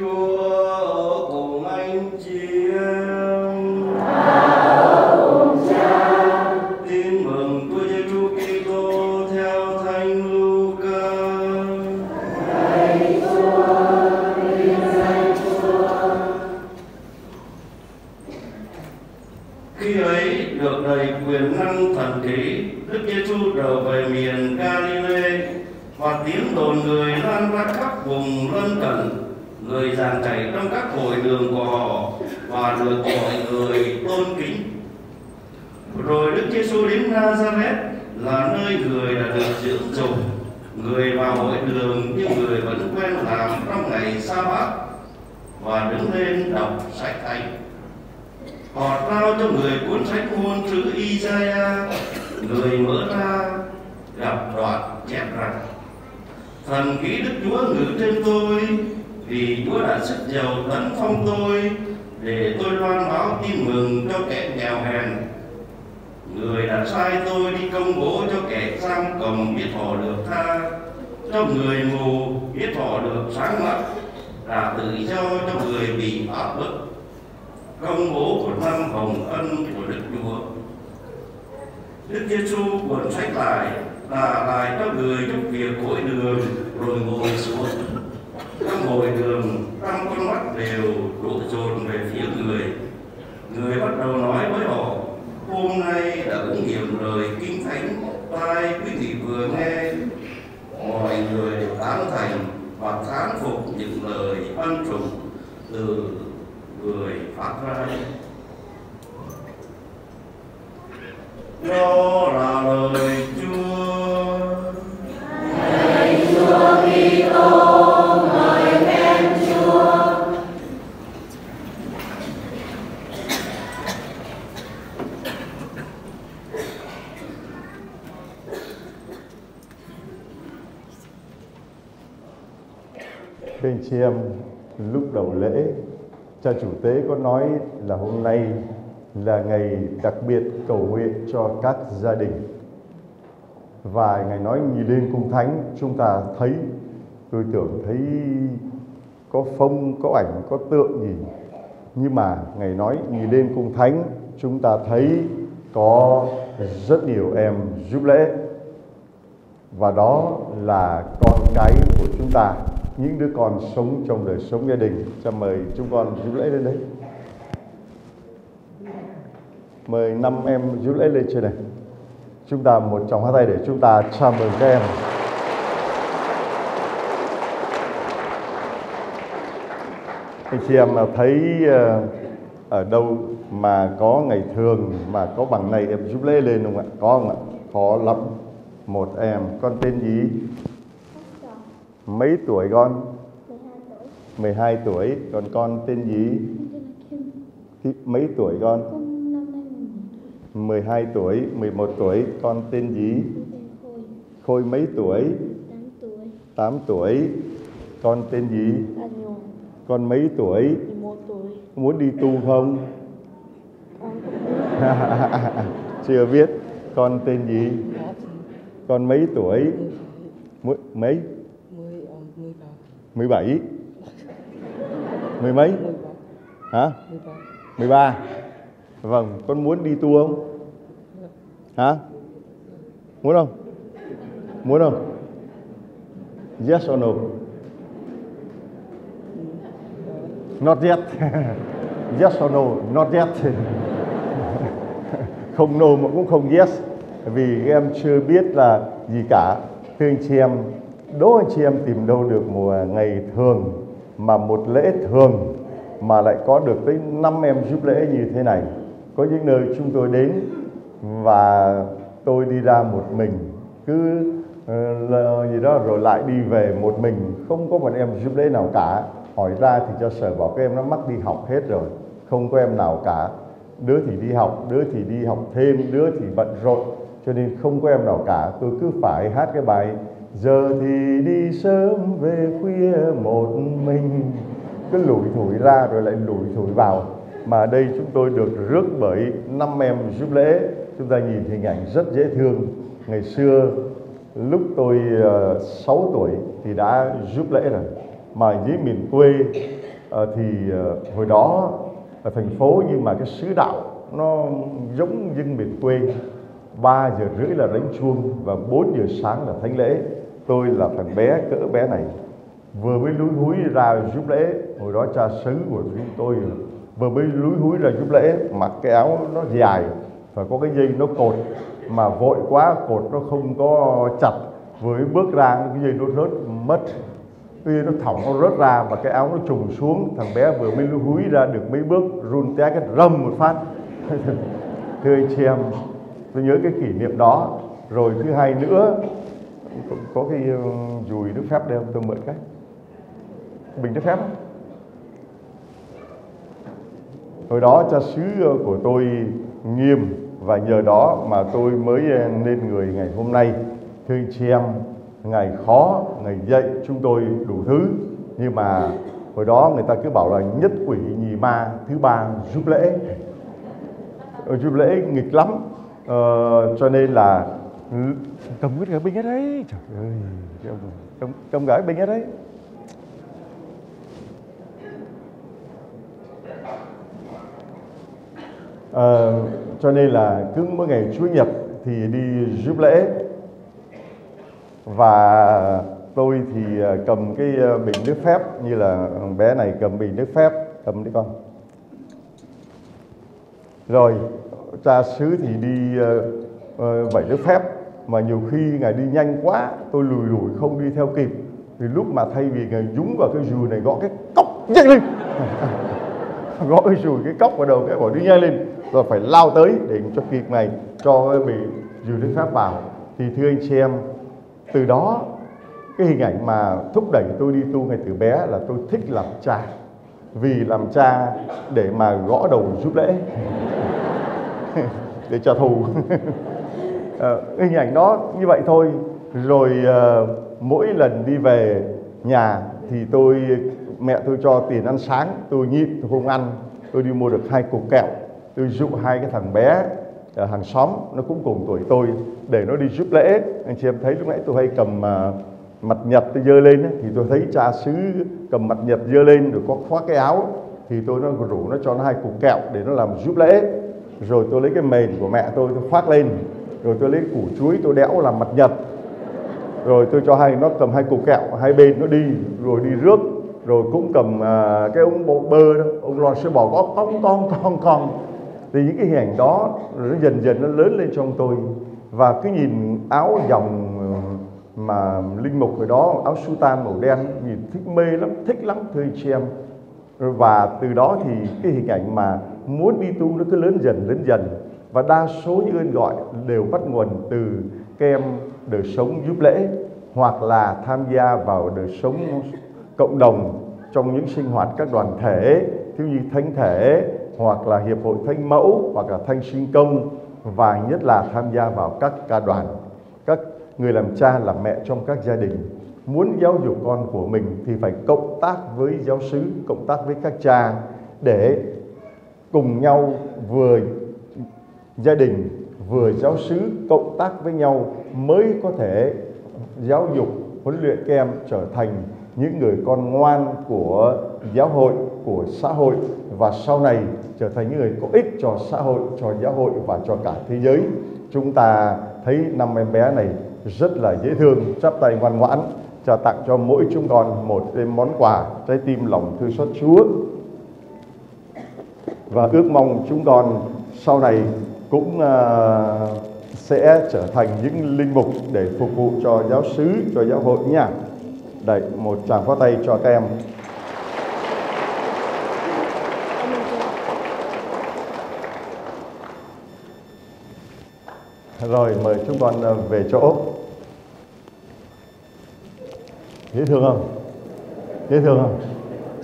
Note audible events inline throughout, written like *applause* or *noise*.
Chúa ở cùng anh chị em. Tin mừng Chúa Giêsu Kitô theo Thánh Luca. Khi ấy được đầy quyền năng thần khí, Đức Giêsu trở về miền Galilee và tiếng đồn người lan ra khắp vùng lân cận. Người giảng chảy trong các hội đường của họ và được mọi người tôn kính. Rồi Đức Giêsu đến Nazareth là nơi người đã được dưỡng dục. Người vào hội đường như người vẫn quen làm trong ngày sa bát và đứng lên đọc sách thánh. Họ trao cho người cuốn sách ngôn chữ Isaiah, người mở ra gặp đoạn chép rằng Thần khí Đức Chúa ngự trên tôi vì Chúa đã sức giàu tấn phong tôi, để tôi loan báo tin mừng cho kẻ nghèo hèn. Người đã sai tôi đi công bố cho kẻ giam cầm biết họ được tha, Cho người mù biết họ được sáng mắt là tự do cho người bị áp bức. Công bố của năm hồng ân của Đức Chúa. Đức Giêsu cuộn sách lại, là lại cho người giúp việc mỗi đường rồi ngồi xuống trong hồi đường trong con mắt đều đổ dồn về phía người. Người bắt đầu nói với họ, hôm nay đã ứng nghiệm lời kinh thánh tai quý vị vừa nghe. Mọi người đều tán thành và thán phục những lời ân trùng từ người phát ra. Đó là lời Chúa. Thưa anh chị em, lúc đầu lễ, cha chủ tế có nói là hôm nay là ngày đặc biệt cầu nguyện cho các gia đình. Và Ngài nói nhìn lên cung thánh, chúng ta thấy, tôi tưởng thấy có phong, có ảnh, có tượng gì. Nhưng mà Ngài nói nhìn lên cung thánh, chúng ta thấy có rất nhiều em giúp lễ. Và đó là con cái của chúng ta những đứa con sống trong đời sống gia đình. Cha, mời chúng con giúp lễ lên đấy mời năm em giúp lễ lên trên này. Chúng ta một tròng hai tay để chúng ta chào mừng các em. Anh chị em thấy ờ, ở đâu mà có ngày thường, mà có bằng này em giúp lễ lên không ạ? Có không ạ? Có lắm. Một em, con tên gì? Mấy tuổi con? 12 tuổi. Còn con tên gì? Mấy tuổi con? 12 tuổi. 11 tuổi. Con tên gì? Khôi. Mấy tuổi? 8 tuổi. Con tên gì? Con mấy tuổi? Muốn đi tu không? *laughs* Chưa biết. Con tên gì? Con mấy tuổi? Mấy mười ờ, mười ba 17 Mười mấy? mười ba Hả? mười ba 13 Vâng, con muốn đi tu không? Hả? Muốn không? Muốn không? Yes or no? Not yet *laughs* Yes or no? Not yet *laughs* Không no mà cũng không yes Vì em chưa biết là gì cả Thưa anh chị em Đố anh chị em tìm đâu được một ngày thường Mà một lễ thường Mà lại có được tới 5 em giúp lễ như thế này? Có những nơi chúng tôi đến Và tôi đi ra một mình Cứ ờ, gì đó rồi lại đi về một mình Không có một em giúp lễ nào cả. Hỏi ra thì cho sở bảo các em nó mắc đi học hết rồi Không có em nào cả. Đứa thì đi học, đứa thì đi học thêm, đứa thì bận rộn Cho nên không có em nào cả. Tôi cứ phải hát cái bài Giờ thì đi sớm về khuya một mình. Cứ lủi thủi ra rồi lại lủi thủi vào. Mà ở đây chúng tôi được rước bởi năm em giúp lễ. Chúng ta nhìn hình ảnh rất dễ thương. Ngày xưa lúc tôi ờ, uh, 6 tuổi thì đã giúp lễ rồi. Mà dưới miền quê uh, thì uh, hồi đó ở thành phố nhưng mà cái sứ đạo nó giống dân miền quê. 3 giờ rưỡi là đánh chuông và 4 giờ sáng là thánh lễ tôi là thằng bé, cỡ bé này. Vừa mới lúi húi ra giúp lễ, hồi đó cha xứ của chúng tôi vừa mới lúi húi ra giúp lễ, mặc cái áo nó dài và có cái dây nó cột, mà vội quá, cột nó không có chặt. Vừa mới bước ra, cái dây nó rớt mất. Cái nó thòng nó rớt ra và cái áo nó trùng xuống. Thằng bé vừa mới lúi húi ra được mấy bước, run té cái râm một phát. *laughs* Thưa anh chị em, tôi nhớ cái kỷ niệm đó. Rồi thứ hai nữa có, có cái ờ, dùi nước phép đây không tôi mượn cái. Bình nước phép không? hồi đó cha xứ ờ, của tôi nghiêm và nhờ đó mà tôi mới ờ, nên người ngày hôm nay thưa anh chị em. Ngày khó ngày dậy chúng tôi đủ thứ. Nhưng mà hồi đó người ta cứ bảo là nhất quỷ nhì ma thứ ba giúp lễ. Giúp lễ nghịch lắm. Ờ, cho nên là Ừ, cầm cái gửi binh ở đấy. Trời ơi cầm, cầm, cầm gái binh ở đấy. À, cho nên là cứ mỗi ngày chủ Nhật thì đi giúp lễ. Và tôi thì ờ, cầm cái ờ, bình nước phép như là bé này cầm bình nước phép cầm đi con. Rồi cha xứ thì đi uh, vẩy nước phép mà nhiều khi ngài đi nhanh quá, tôi lùi lùi không đi theo kịp. Thì lúc mà thay vì ngài dúng vào cái dù này, gõ cái cốc nhanh lên. *laughs* Gõ cái dù cái cốc vào đầu, cái bỏ đi nhanh lên. Rồi phải lao tới để cho kịp ngài cho bị dù nước pháp vào. Thì thưa anh chị em, từ đó, cái hình ảnh mà thúc đẩy tôi đi tu ngày từ bé là tôi thích làm cha. Vì làm cha để mà gõ đầu giúp lễ. *laughs* Để trả thù. *laughs* uh, hình ảnh đó như vậy thôi. Rồi uh, mỗi lần đi về nhà thì tôi mẹ tôi cho tiền ăn sáng tôi nhịn tôi không ăn. Tôi đi mua được hai cục kẹo tôi dụ hai cái thằng bé ở hàng xóm nó cũng cùng tuổi tôi để nó đi giúp lễ. Anh chị em thấy lúc nãy tôi hay cầm uh, mặt nhật tôi dơ lên ấy, thì tôi thấy cha xứ cầm mặt nhật dơ lên rồi có khoác cái áo thì tôi nó rủ nó cho nó hai cục kẹo để nó làm giúp lễ. Rồi tôi lấy cái mền của mẹ tôi tôi khoác lên rồi tôi lấy củ chuối tôi đẽo làm mặt nhật. Rồi tôi cho hai nó cầm hai cục kẹo hai bên nó đi rồi đi rước. Rồi cũng cầm à, cái ống bộ bơ đó. Ông lo sẽ bỏ có con con con con thì những cái hình ảnh đó nó dần dần nó lớn lên trong tôi. Và cứ nhìn áo dòng ờ, mà linh mục ở đó áo sutan màu đen nhìn thích mê lắm thích lắm thưa chị em. Và từ đó thì cái hình ảnh mà muốn đi tu nó cứ lớn dần lớn dần và đa số những ơn gọi đều bắt nguồn từ các em đời sống giúp lễ, hoặc là tham gia vào đời sống cộng đồng trong những sinh hoạt các đoàn thể, thiếu nhi thánh thể, hoặc là hiệp hội thánh mẫu, hoặc là thanh sinh công, và nhất là tham gia vào các ca đoàn, các người làm cha, làm mẹ trong các gia đình. Muốn giáo dục con của mình thì phải cộng tác với giáo sứ, cộng tác với các cha để cùng nhau vừa gia đình vừa giáo sứ cộng tác với nhau mới có thể giáo dục, huấn luyện các em trở thành những người con ngoan của giáo hội, của xã hội và sau này trở thành những người có ích cho xã hội, cho giáo hội và cho cả thế giới. Chúng ta thấy năm em bé này rất là dễ thương, chắp tay ngoan ngoãn trao tặng cho mỗi chúng con một món quà trái tim lòng thương xót Chúa. Và ước mong chúng con sau này cũng uh, sẽ trở thành những linh mục để phục vụ cho giáo sứ cho giáo hội nha. Đây một tràng pháo tay cho các em. Rồi mời chúng con à, về chỗ. Dễ thương không? Dễ thương không?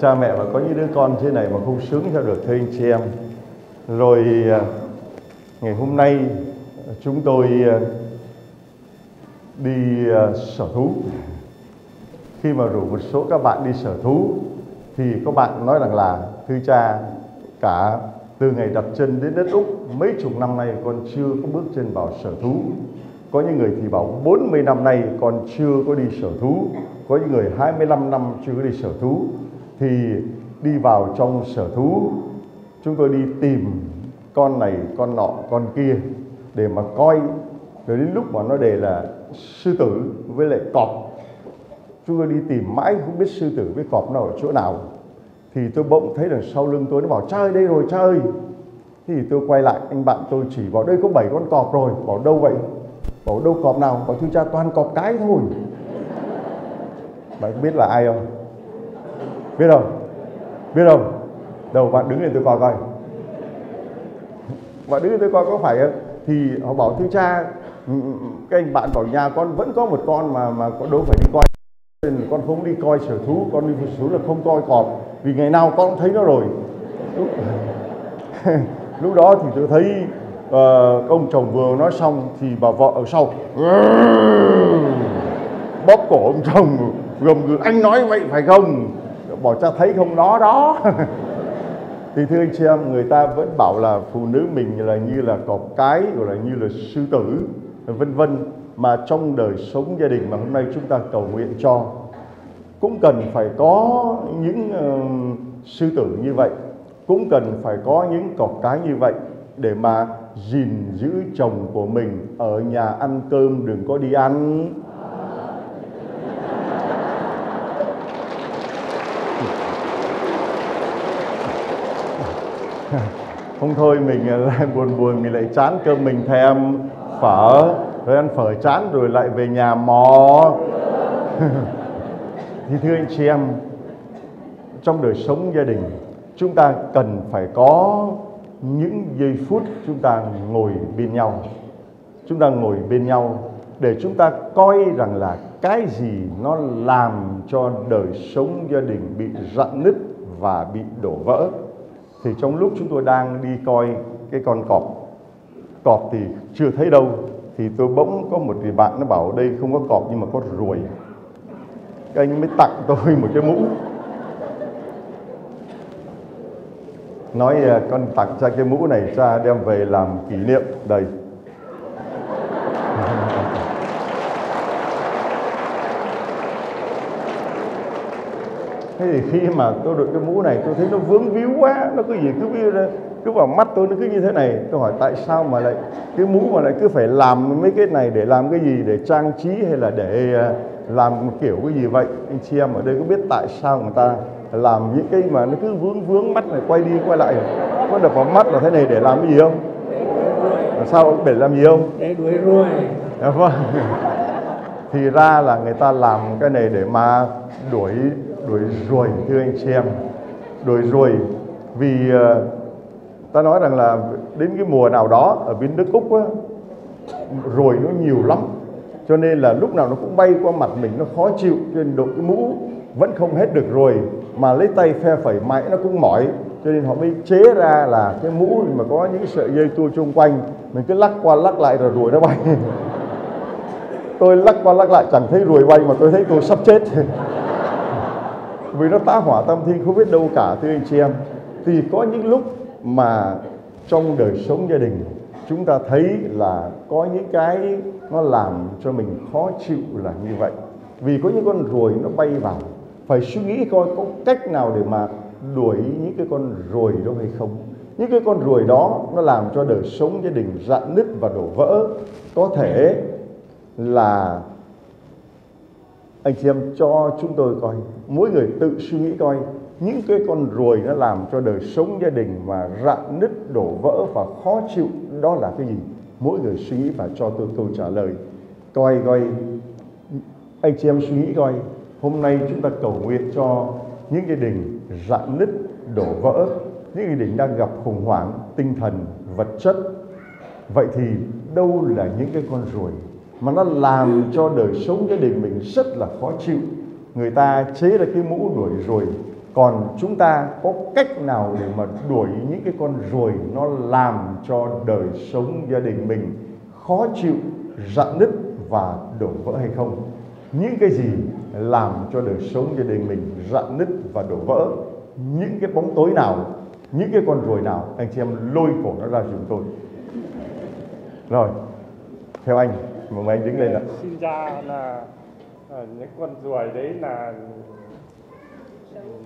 Cha mẹ mà có những đứa con thế này mà không sướng cho được thưa anh chị em. Rồi à, ngày hôm nay, chúng tôi ờ, đi ờ, sở thú. Khi mà rủ một số các bạn đi sở thú, thì các bạn nói rằng là, thưa cha, cả từ ngày đặt chân đến đất Úc, mấy chục năm nay con chưa có bước chân vào sở thú. Có những người thì bảo 40 năm nay con chưa có đi sở thú. Có những người 25 năm chưa có đi sở thú. Thì đi vào trong sở thú, chúng tôi đi tìm con này, con nọ, con kia, để mà coi. Rồi đến lúc mà nó đề là sư tử với lại cọp. Chúng tôi đi tìm mãi không biết sư tử với cọp nó ở chỗ nào. Thì tôi bỗng thấy đằng sau lưng tôi nó bảo cha ơi, đây rồi cha ơi. Thì tôi quay lại, anh bạn tôi chỉ bảo, đây có bảy con cọp rồi. Bảo, đâu vậy? Bảo, đâu cọp nào? Bảo thưa cha toàn cọp cái thôi. Bạn biết là ai không? Biết không? Biết không? Đâu, bạn đứng lên tôi coi coi và đưa tôi coi có phải không? Thì họ bảo thưa cha ừ, ừ, ừ, cái anh bạn bảo nhà con vẫn có một con mà mà có đâu phải đi coi. Nên con không đi coi sở thú con đi sở thú là không coi cọp. Vì ngày nào con cũng thấy nó rồi. Lúc, *laughs* lúc đó thì tôi thấy uh, ông chồng vừa nói xong thì bà vợ ở sau *laughs* bóp cổ ông chồng gầm gừ anh nói vậy phải không? Bỏ cha thấy không? Đó đó. *laughs* thì thưa anh chị em người ta vẫn bảo là phụ nữ mình là như là cọp cái gọi là như là sư tử vân vân. Mà trong đời sống gia đình mà hôm nay chúng ta cầu nguyện cho cũng cần phải có những uh, sư tử như vậy cũng cần phải có những cọp cái như vậy để mà gìn giữ chồng của mình ở nhà ăn cơm đừng có đi ăn. *laughs* không thôi mình à, lại buồn buồn, mình lại chán cơm mình thèm phở, rồi ăn phở chán rồi lại về nhà mò. *laughs* Thì thưa anh chị em, trong đời sống gia đình, chúng ta cần phải có những giây phút chúng ta ngồi bên nhau. Chúng ta ngồi bên nhau để chúng ta coi rằng là cái gì nó làm cho đời sống gia đình bị rạn nứt và bị đổ vỡ thì trong lúc chúng tôi đang đi coi cái con cọp cọp thì chưa thấy đâu. Thì tôi bỗng có một người bạn nó bảo, đây không có cọp nhưng mà có ruồi. Cái anh mới tặng tôi một cái mũ. Nói, con tặng cho cái mũ này cha đem về làm kỷ niệm. Đây. Thế thì khi mà tôi đội cái mũ này tôi thấy nó vướng víu quá nó cứ gì cứ cứ vào mắt tôi nó cứ như thế này. Tôi hỏi tại sao mà lại cái mũ mà lại cứ phải làm mấy cái này để làm cái gì để trang trí hay là để à, làm một kiểu cái gì vậy? Anh chị em ở đây có biết tại sao người ta làm những cái mà nó cứ vướng vướng mắt này quay đi quay lại có đập vào mắt là thế này để làm cái gì không? Là sao để làm gì không? Để đuổi ruồi. À, vâng. Thì ra là người ta làm cái này để mà đuổi đuổi ruồi thưa anh chị em. Đuổi ruồi vì uh, ta nói rằng là đến cái mùa nào đó ở bên nước úc á, ruồi nó nhiều lắm. Cho nên là lúc nào nó cũng bay qua mặt mình nó khó chịu. Cho nên đội cái mũ vẫn không hết được rồi mà lấy tay phe phẩy mãi nó cũng mỏi. Cho nên họ mới chế ra là cái mũ mà có những sợi dây tua chung quanh mình cứ lắc qua lắc lại rồi ruồi nó bay. *laughs* Tôi lắc qua lắc lại chẳng thấy ruồi bay mà tôi thấy tôi sắp chết. *laughs* vì nó tá hỏa tâm thiên, không biết đâu cả, thưa anh chị em. Thì có những lúc mà trong đời sống gia đình, chúng ta thấy là có những cái nó làm cho mình khó chịu là như vậy. Vì có những con ruồi nó bay vào, phải suy nghĩ coi có cách nào để mà đuổi những cái con ruồi đó hay không. Những cái con ruồi đó nó làm cho đời sống gia đình rạn nứt và đổ vỡ. Có thể là anh chị em, cho chúng tôi coi, mỗi người tự suy nghĩ coi, những cái con ruồi nó làm cho đời sống gia đình mà rạn nứt, đổ vỡ và khó chịu, đó là cái gì? Mỗi người suy nghĩ và cho tôi câu trả lời. Coi coi, anh chị em suy nghĩ coi, hôm nay chúng ta cầu nguyện cho những gia đình rạn nứt, đổ vỡ, những gia đình đang gặp khủng hoảng tinh thần, vật chất. Vậy thì đâu là những cái con ruồi mà nó làm cho đời sống gia đình mình rất là khó chịu. Người ta chế ra cái mũ đuổi rồi. Còn chúng ta có cách nào để mà đuổi những cái con ruồi nó làm cho đời sống gia đình mình khó chịu, rạn nứt và đổ vỡ hay không? Những cái gì làm cho đời sống gia đình mình rạn nứt và đổ vỡ? Những cái bóng tối nào? Những cái con ruồi nào? Anh chị em, lôi cổ nó ra giùm tôi. Rồi, theo anh một anh đứng lên ạ. Sinh ra là, là những con ruồi đấy là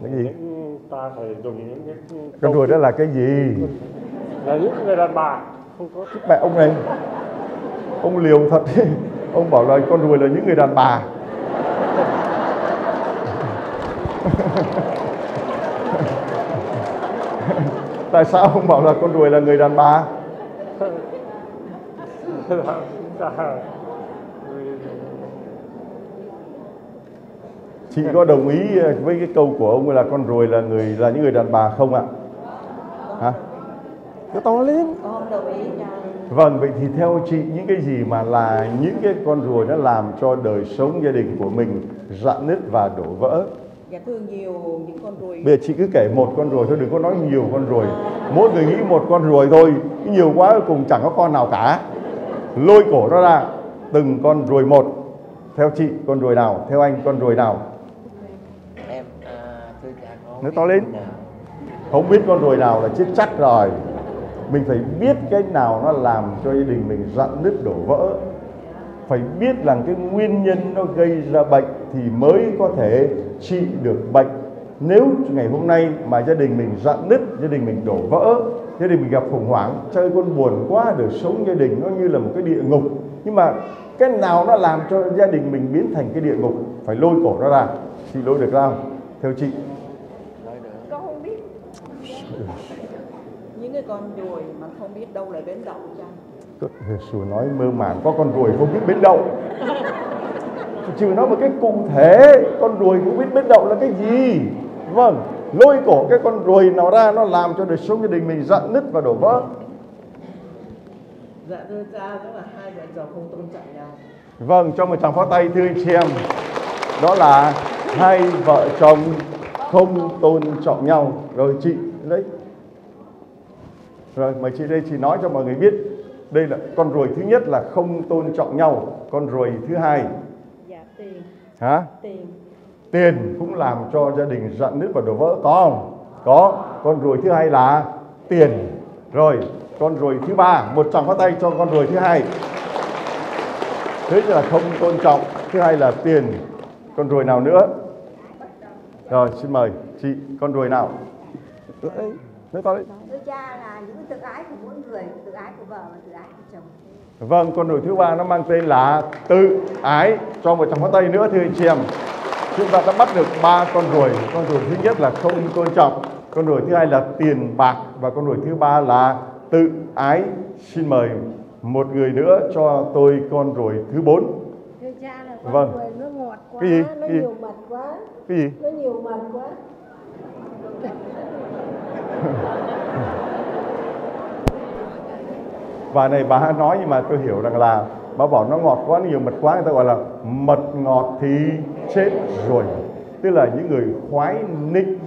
cái gì? những ta phải dùng những cái con ruồi đó là cái gì? Là những người đàn bà không có mẹ ông này. Ông liều thật. *laughs* Ông bảo là con ruồi là những người đàn bà. *laughs* Tại sao ông bảo là con ruồi là người đàn bà *laughs* *laughs* chị có đồng ý với cái câu của ông là con ruồi là người là những người đàn bà không ạ hả cứ to lên không đồng ý nha. Vâng, vậy thì theo chị những cái gì mà là những cái con ruồi nó làm cho đời sống gia đình của mình rạn nứt và đổ vỡ? Dạ thưa nhiều những con ruồi Bây giờ chị cứ kể một con ruồi thôi, đừng có nói nhiều con ruồi. Mỗi người nghĩ một con ruồi thôi, nhiều quá cùng chẳng có con nào cả. Lôi cổ nó ra, từng con ruồi một. Theo chị, con ruồi nào? Theo anh, con ruồi nào? em à, Nói to lên. Không biết con ruồi nào là chết chắc rồi. Mình phải biết cái nào nó làm cho gia đình mình rạn nứt đổ vỡ. Phải biết rằng cái nguyên nhân nó gây ra bệnh thì mới có thể trị được bệnh. Nếu ngày hôm nay mà gia đình mình rạn nứt, gia đình mình đổ vỡ, gia đình mình gặp khủng hoảng, chơi con buồn quá, đời sống gia đình nó như là một cái địa ngục. Nhưng mà cái nào nó làm cho gia đình mình biến thành cái địa ngục phải lôi cổ nó ra. Chị lôi được ra không? Theo chị. Con không biết Những cái con ruồi mà không biết đâu là bến đậu cha Sùi nói mơ màng có con ruồi không biết bến đậu Trừ nói một cái cụ thể Con ruồi cũng biết bến đậu là cái gì Vâng Lôi cổ cái con ruồi nào ra Nó làm cho đời sống gia đình mình rạn nứt và đổ vỡ. Dạ thưa cha đó là hai vợ chồng không tôn trọng nhau. Vâng cho một tràng pháo tay thưa anh chị em. Đó là Hai vợ chồng không tôn trọng nhau. Rồi chị đấy Rồi mời chị đây chị nói cho mọi người biết. Đây là con ruồi thứ nhất là không tôn trọng nhau Con ruồi thứ hai. Dạ tiền, Hả? tiền, Tiền cũng làm cho gia đình rạn nứt và đổ vỡ có không? Có. Con ruồi thứ hai là tiền. Rồi, con ruồi thứ ba, một tràng phát tay cho con ruồi thứ hai. Thứ nhất là không tôn trọng, thứ hai là tiền. Con ruồi nào nữa? Rồi, xin mời chị, con ruồi nào? Đấy, Nói to lên. Thưa cha là những tự ái của mỗi người, tự ái của vợ và tự ái của chồng. Vâng, con ruồi thứ ba nó mang tên là tự ái. Cho một tràng pháo tay nữa thưa anh chị em. Chúng ta đã bắt được ba con ruồi. Con ruồi thứ nhất là không tôn trọng, con ruồi thứ hai là tiền bạc và con ruồi thứ ba là tự ái. Xin mời một người nữa cho tôi con ruồi thứ bốn. thưa cha là con Vâng. ruồi nó ngọt quá, Cái gì? nó Cái gì? nhiều mật quá, Cái gì? nó nhiều mật quá. Và này bà nói nhưng mà tôi hiểu rằng là bà bảo nó ngọt quá nhiều mật quá, người ta gọi là mật ngọt thì chết rồi. Tức là những người khoái nịnh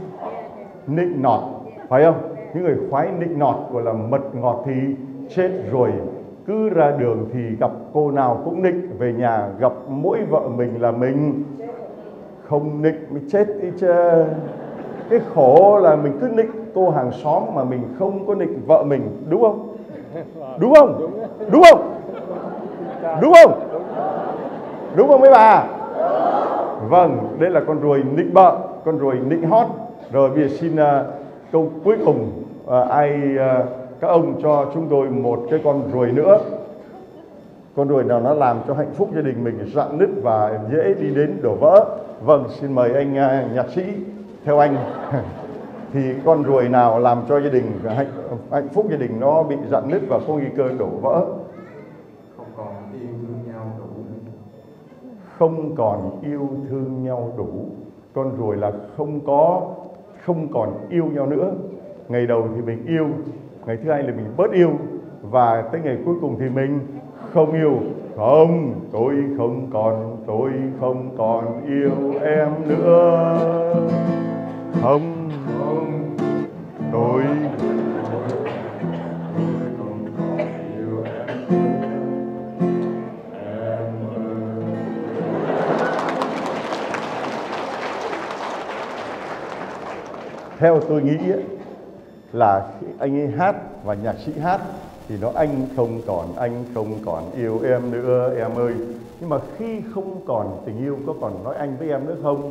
nịnh nọt, phải không? Những người khoái nịnh nọt gọi là mật ngọt thì chết rồi. Cứ ra đường thì gặp cô nào cũng nịnh về nhà gặp mỗi vợ mình là mình không nịnh mới chết đi chứ cái khổ là mình cứ nịnh cô hàng xóm mà mình không có nịnh vợ mình, đúng không? Đúng không? Đúng không? Đúng không? Đúng không mấy bà? Vâng đây là con ruồi nịnh bợ con ruồi nịnh hót. Rồi bây giờ xin uh, câu cuối cùng uh, ai uh, các ông cho chúng tôi một cái con ruồi nữa. Con ruồi nào nó làm cho hạnh phúc gia đình mình rạn nứt và dễ đi đến đổ vỡ. Vâng xin mời anh uh, nhạc sĩ theo anh. *laughs* Thì con ruồi nào làm cho gia đình hạnh, hạnh phúc gia đình nó bị rạn nứt và có nguy cơ đổ vỡ không còn yêu thương nhau đủ không còn yêu thương nhau đủ. Con ruồi là không có, không còn yêu nhau nữa. Ngày đầu thì mình yêu, ngày thứ hai là mình bớt yêu. Và tới ngày cuối cùng thì mình không yêu. Không, tôi không còn, tôi không còn yêu em nữa. Không không, tôi theo tôi nghĩ ấy, là khi anh ấy hát và nhạc sĩ hát thì nó anh không còn anh không còn yêu em nữa em ơi. Nhưng mà khi không còn tình yêu có còn nói anh với em nữa không?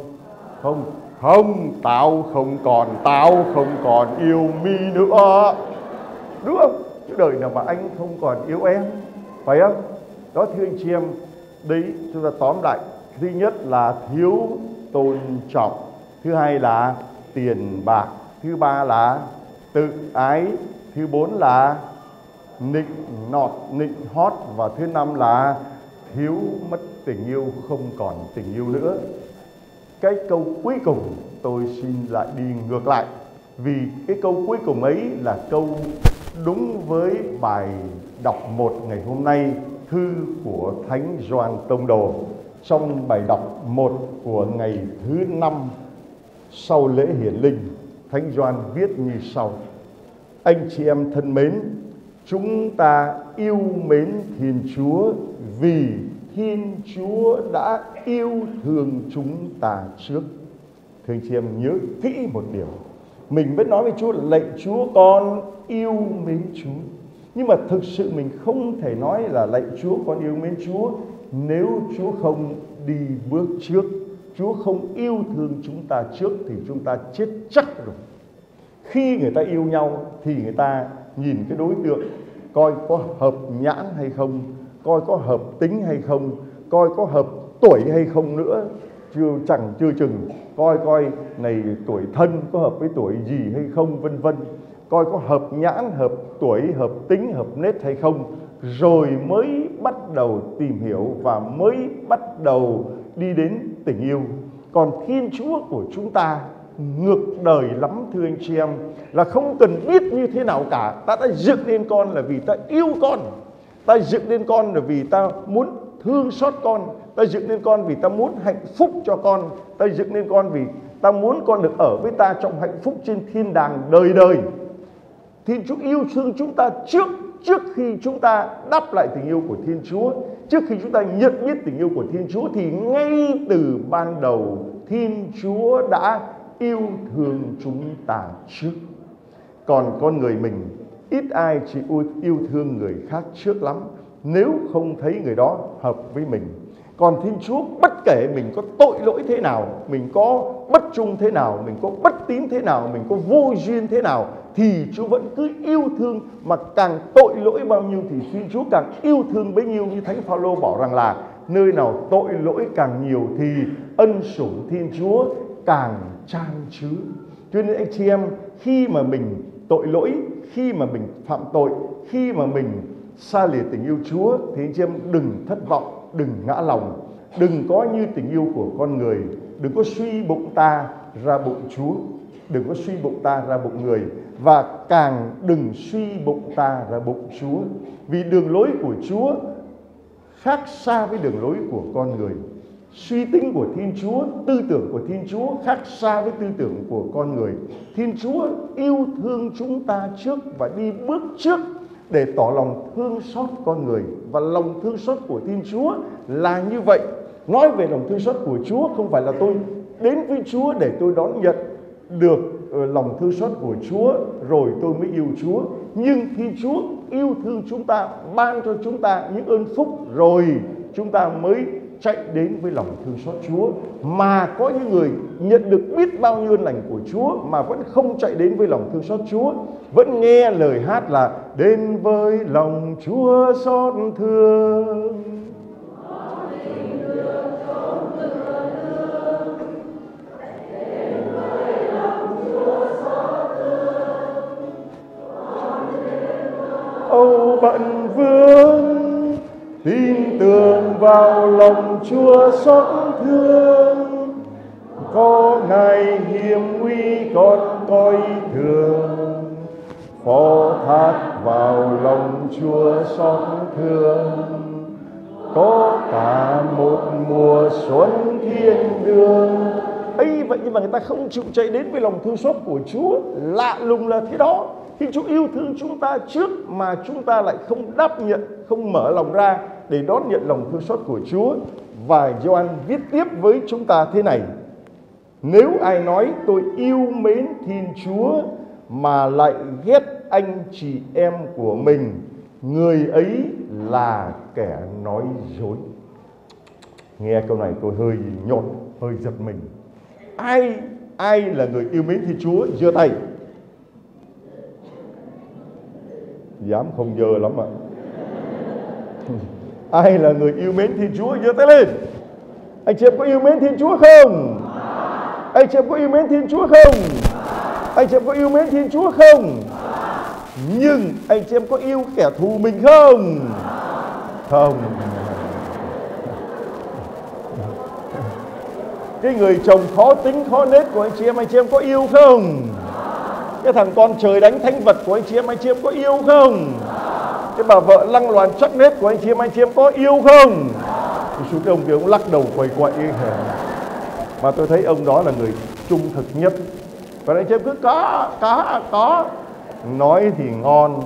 Không. Không tao không còn tao không còn yêu mi nữa. Đúng không? Chứ đời nào mà anh không còn yêu em phải không? Đó thưa anh chị em đấy chúng ta tóm lại. Thứ nhất là thiếu tôn trọng. Thứ hai là tiền bạc, thứ ba là tự ái, thứ bốn là nịnh nọt, nịnh hót và thứ năm là thiếu mất tình yêu, không còn tình yêu nữa. Cái câu cuối cùng tôi xin lại đi ngược lại, vì cái câu cuối cùng ấy là câu đúng với bài đọc một ngày hôm nay, thư của Thánh Gioan Tông Đồ. Trong bài đọc một của ngày thứ năm sau lễ hiển linh, Thánh Doan viết như sau anh chị em thân mến, chúng ta yêu mến Thiên Chúa vì Thiên Chúa đã yêu thương chúng ta trước. Thưa anh chị em, nhớ kỹ một điều. Mình vẫn nói với Chúa là lạy Chúa, con yêu mến Chúa. Nhưng mà thực sự mình không thể nói là lạy Chúa, con yêu mến Chúa nếu Chúa không đi bước trước. Chúa không yêu thương chúng ta trước thì chúng ta chết chắc rồi. Khi người ta yêu nhau thì người ta nhìn cái đối tượng coi có hợp nhãn hay không, coi có hợp tính hay không, coi có hợp tuổi hay không nữa. Chưa chẳng chưa chừng coi coi này tuổi thân có hợp với tuổi gì hay không vân vân. Coi có hợp nhãn hợp tuổi hợp tính hợp nết hay không. Rồi mới bắt đầu tìm hiểu và mới bắt đầu đi đến tình yêu. Còn thiên chúa của chúng ta ngược đời lắm, thưa anh chị em, là không cần biết như thế nào cả. Ta đã dựng nên con là vì ta yêu con. Ta dựng nên con là vì ta muốn thương xót con. Ta dựng nên con vì ta muốn hạnh phúc cho con. Ta dựng nên con vì ta muốn con được ở với ta trong hạnh phúc trên thiên đàng đời đời. Thiên Chúa yêu thương chúng ta trước trước khi chúng ta đáp lại tình yêu của Thiên Chúa, trước khi chúng ta nhận biết tình yêu của Thiên Chúa thì ngay từ ban đầu Thiên Chúa đã yêu thương chúng ta trước. Còn con người mình ít ai chỉ yêu thương người khác trước lắm nếu không thấy người đó hợp với mình. Còn Thiên Chúa bất kể mình có tội lỗi thế nào, mình có bất trung thế nào, mình có bất tín thế nào, mình có vô duyên thế nào thì Chúa vẫn cứ yêu thương. Mà càng tội lỗi bao nhiêu thì Thiên Chúa càng yêu thương bấy nhiêu như Thánh Phaolô bảo rằng là nơi nào tội lỗi càng nhiều thì ân sủng Thiên Chúa càng trang chứa Cho nên anh chị em khi mà mình tội lỗi, khi mà mình phạm tội, khi mà mình xa lìa tình yêu Chúa thì anh chị em đừng thất vọng, đừng ngã lòng, đừng có như tình yêu của con người, đừng có suy bụng ta ra bụng Chúa, đừng có suy bụng ta ra bụng người và càng đừng suy bụng ta ra bụng Chúa. Vì đường lối của Chúa khác xa với đường lối của con người. Suy tính của Thiên Chúa, tư tưởng của Thiên Chúa khác xa với tư tưởng của con người. Thiên Chúa yêu thương chúng ta trước và đi bước trước để tỏ lòng thương xót con người và lòng thương xót của Thiên Chúa là như vậy. Nói về lòng thương xót của Chúa không phải là tôi đến với Chúa để tôi đón nhận được ờ, lòng thương xót của Chúa rồi tôi mới yêu Chúa. Nhưng khi Chúa yêu thương chúng ta, ban cho chúng ta những ơn phúc rồi chúng ta mới chạy đến với lòng thương xót Chúa mà có những người nhận được biết bao nhiêu lành của Chúa mà vẫn không chạy đến với lòng thương xót Chúa vẫn nghe lời hát là đến với lòng Chúa xót thương phận vương, tin tưởng vào lòng Chúa xót thương. Có ngày hiểm nguy còn coi thường. Phó thác vào lòng Chúa xót thương. Có cả một mùa xuân thiên đường. Ấy, vậy nhưng mà người ta không chịu chạy đến với lòng thương xót của Chúa. Lạ lùng là thế đó khi Chúa yêu thương chúng ta trước mà chúng ta lại không đáp nhận, không mở lòng ra để đón nhận lòng thương xót của Chúa. Và Gioan viết tiếp với chúng ta thế này, nếu ai nói tôi yêu mến Thiên Chúa mà lại ghét anh chị em của mình, người ấy là kẻ nói dối. Nghe câu này tôi hơi nhột hơi giật mình. Ai ai là người yêu mến Thiên Chúa? Giơ tay. Dám không dơ lắm ạ. Ai là người yêu mến Thiên Chúa giơ tay lên? Anh chị em có yêu mến Thiên Chúa không? Anh chị em có yêu mến Thiên Chúa không? Anh chị em có yêu mến Thiên Chúa không? Nhưng anh chị em có yêu kẻ thù mình không? Không. Cái người chồng khó tính, khó nết của anh chị em, anh chị em có yêu không? Cái thằng con trời đánh thánh vật của anh chị em, anh chị em có yêu không? Cái bà vợ lăng loàn chắc nết của anh chị em, anh chị em có yêu không? Thì xuống cái ông kia ông lắc đầu quầy quậy mà tôi thấy ông đó là người trung thực nhất. Và anh chị em cứ có có có. Nói thì ngon,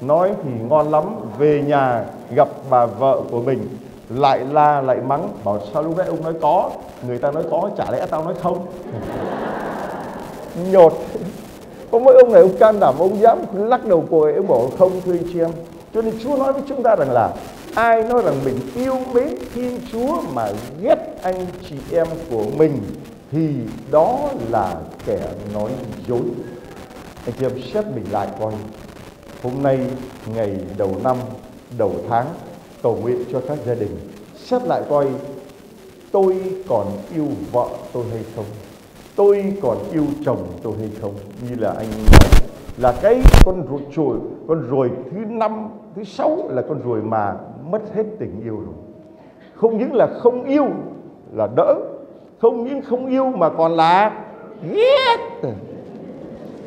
nói thì ngon lắm. Về nhà gặp bà vợ của mình, lại la, lại mắng, bảo sao lúc nãy ông nói có? Người ta nói có, chả lẽ tao nói không? *laughs* Nhột có mỗi ông này ông can đảm ông dám lắc đầu còi ông bảo không thưa anh chị em cho nên Chúa nói với chúng ta rằng là ai nói rằng mình yêu mến Thiên Chúa mà ghét anh chị em của mình thì đó là kẻ nói dối. Anh chị em xét mình lại coi. Hôm nay ngày đầu năm, đầu tháng cầu nguyện cho các gia đình. Xét lại coi tôi còn yêu vợ tôi hay không? Tôi còn yêu chồng tôi hay không? Như là anh nói, là cái con ruồi chuột con ruồi thứ năm, thứ sáu là con ruồi mà mất hết tình yêu rồi. Không những là không yêu là đỡ, không những không yêu mà còn là ghét.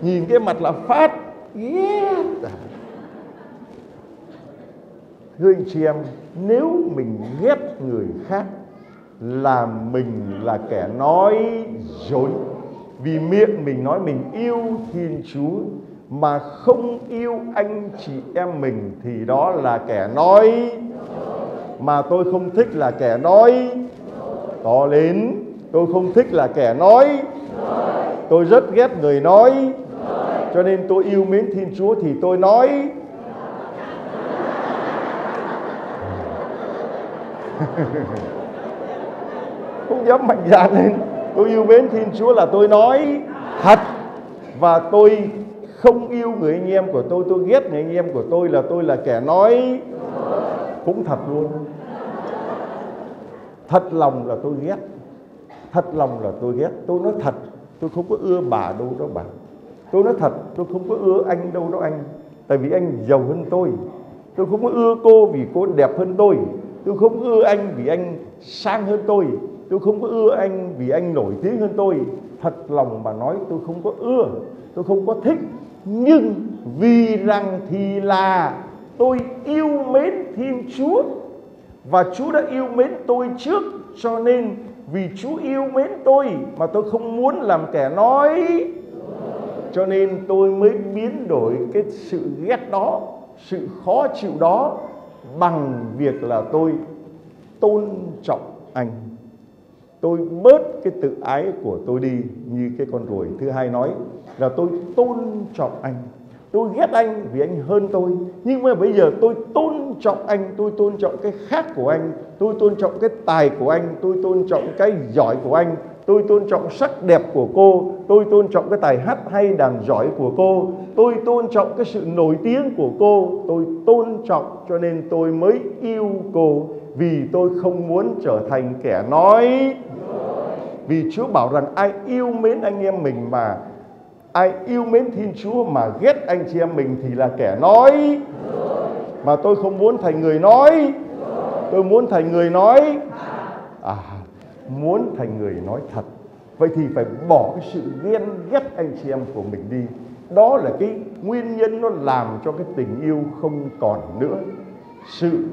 Nhìn cái mặt là phát, ghét. Thưa anh chị em, nếu mình ghét người khác là mình là kẻ nói dối. Vì miệng mình nói mình yêu thiên chúa, mà không yêu anh chị em mình thì đó là kẻ nói. Mà tôi không thích là kẻ nói. To lên tôi không thích là kẻ nói. Tôi rất ghét người nói. Cho nên tôi yêu mến thiên chúa thì tôi nói. *laughs* không dám mạnh dạn lên. Tôi yêu mến thiên chúa là tôi nói thật. Và tôi không yêu người anh em của tôi tôi ghét người anh em của tôi là tôi là kẻ nói cũng thật luôn. Thật lòng là tôi ghét. Thật lòng là tôi ghét. Tôi nói thật, tôi không có ưa bà đâu đó bà. Tôi nói thật, tôi không có ưa anh đâu đó anh. Tại vì anh giàu hơn tôi. Tôi không có ưa cô vì cô đẹp hơn tôi. Tôi không ưa anh vì anh sang hơn tôi tôi không có ưa anh vì anh nổi tiếng hơn tôi. Thật lòng mà nói, tôi không có ưa, tôi không có thích. Nhưng vì rằng thì là tôi yêu mến Thiên Chúa. Và Chúa đã yêu mến tôi trước, cho nên vì Chúa yêu mến tôi mà tôi không muốn làm kẻ nói. Cho nên tôi mới biến đổi cái sự ghét đó, sự khó chịu đó bằng việc là tôi tôn trọng anh tôi bớt cái tự ái của tôi đi như cái con ruồi. Thứ hai nói là tôi tôn trọng anh. Tôi ghét anh vì anh hơn tôi. Nhưng mà bây giờ tôi tôn trọng anh, tôi tôn trọng cái khác của anh, tôi tôn trọng cái tài của anh, tôi tôn trọng cái giỏi của anh, tôi tôn trọng sắc đẹp của cô, tôi tôn trọng cái tài hát hay đàn giỏi của cô, tôi tôn trọng cái sự nổi tiếng của cô, tôi tôn trọng cho nên tôi mới yêu cô vì tôi không muốn trở thành kẻ nói. Vì Chúa bảo rằng, ai yêu mến anh em mình mà, ai yêu mến Thiên Chúa mà ghét anh chị em mình thì là kẻ nói. Mà tôi không muốn thành người nói. Tôi muốn thành người nói. À muốn thành người nói thật. Vậy thì phải bỏ cái sự ghen ghét anh chị em của mình đi. Đó là cái nguyên nhân nó làm cho cái tình yêu không còn nữa. Sự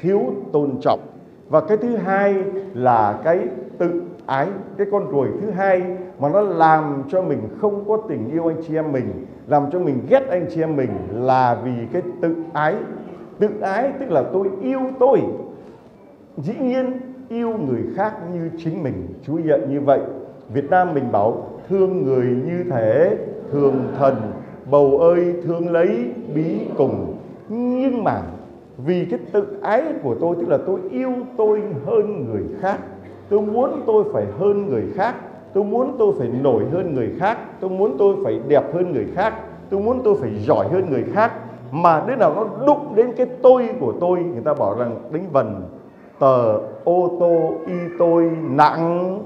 thiếu tôn trọng. Và cái thứ hai là cái tự ái, cái con ruồi thứ hai mà nó làm cho mình không có tình yêu anh chị em mình, làm cho mình ghét anh chị em mình là vì cái tự ái. Tự ái tức là tôi yêu tôi. Dĩ nhiên, yêu người khác như chính mình. Chú ý nhận như vậy. Việt Nam mình bảo, thương người như thế, thương thần, bầu ơi, thương lấy, bí cùng. Nhưng mà vì cái tự ái của tôi, tức là tôi yêu tôi hơn người khác, tôi muốn tôi phải hơn người khác, tôi muốn tôi phải nổi hơn người khác, tôi muốn tôi phải đẹp hơn người khác, tôi muốn tôi phải giỏi hơn người khác. Mà đứa nào nó đụng đến cái tôi của tôi, người ta bảo rằng, đánh vần, tờ ô tô y tôi nặng.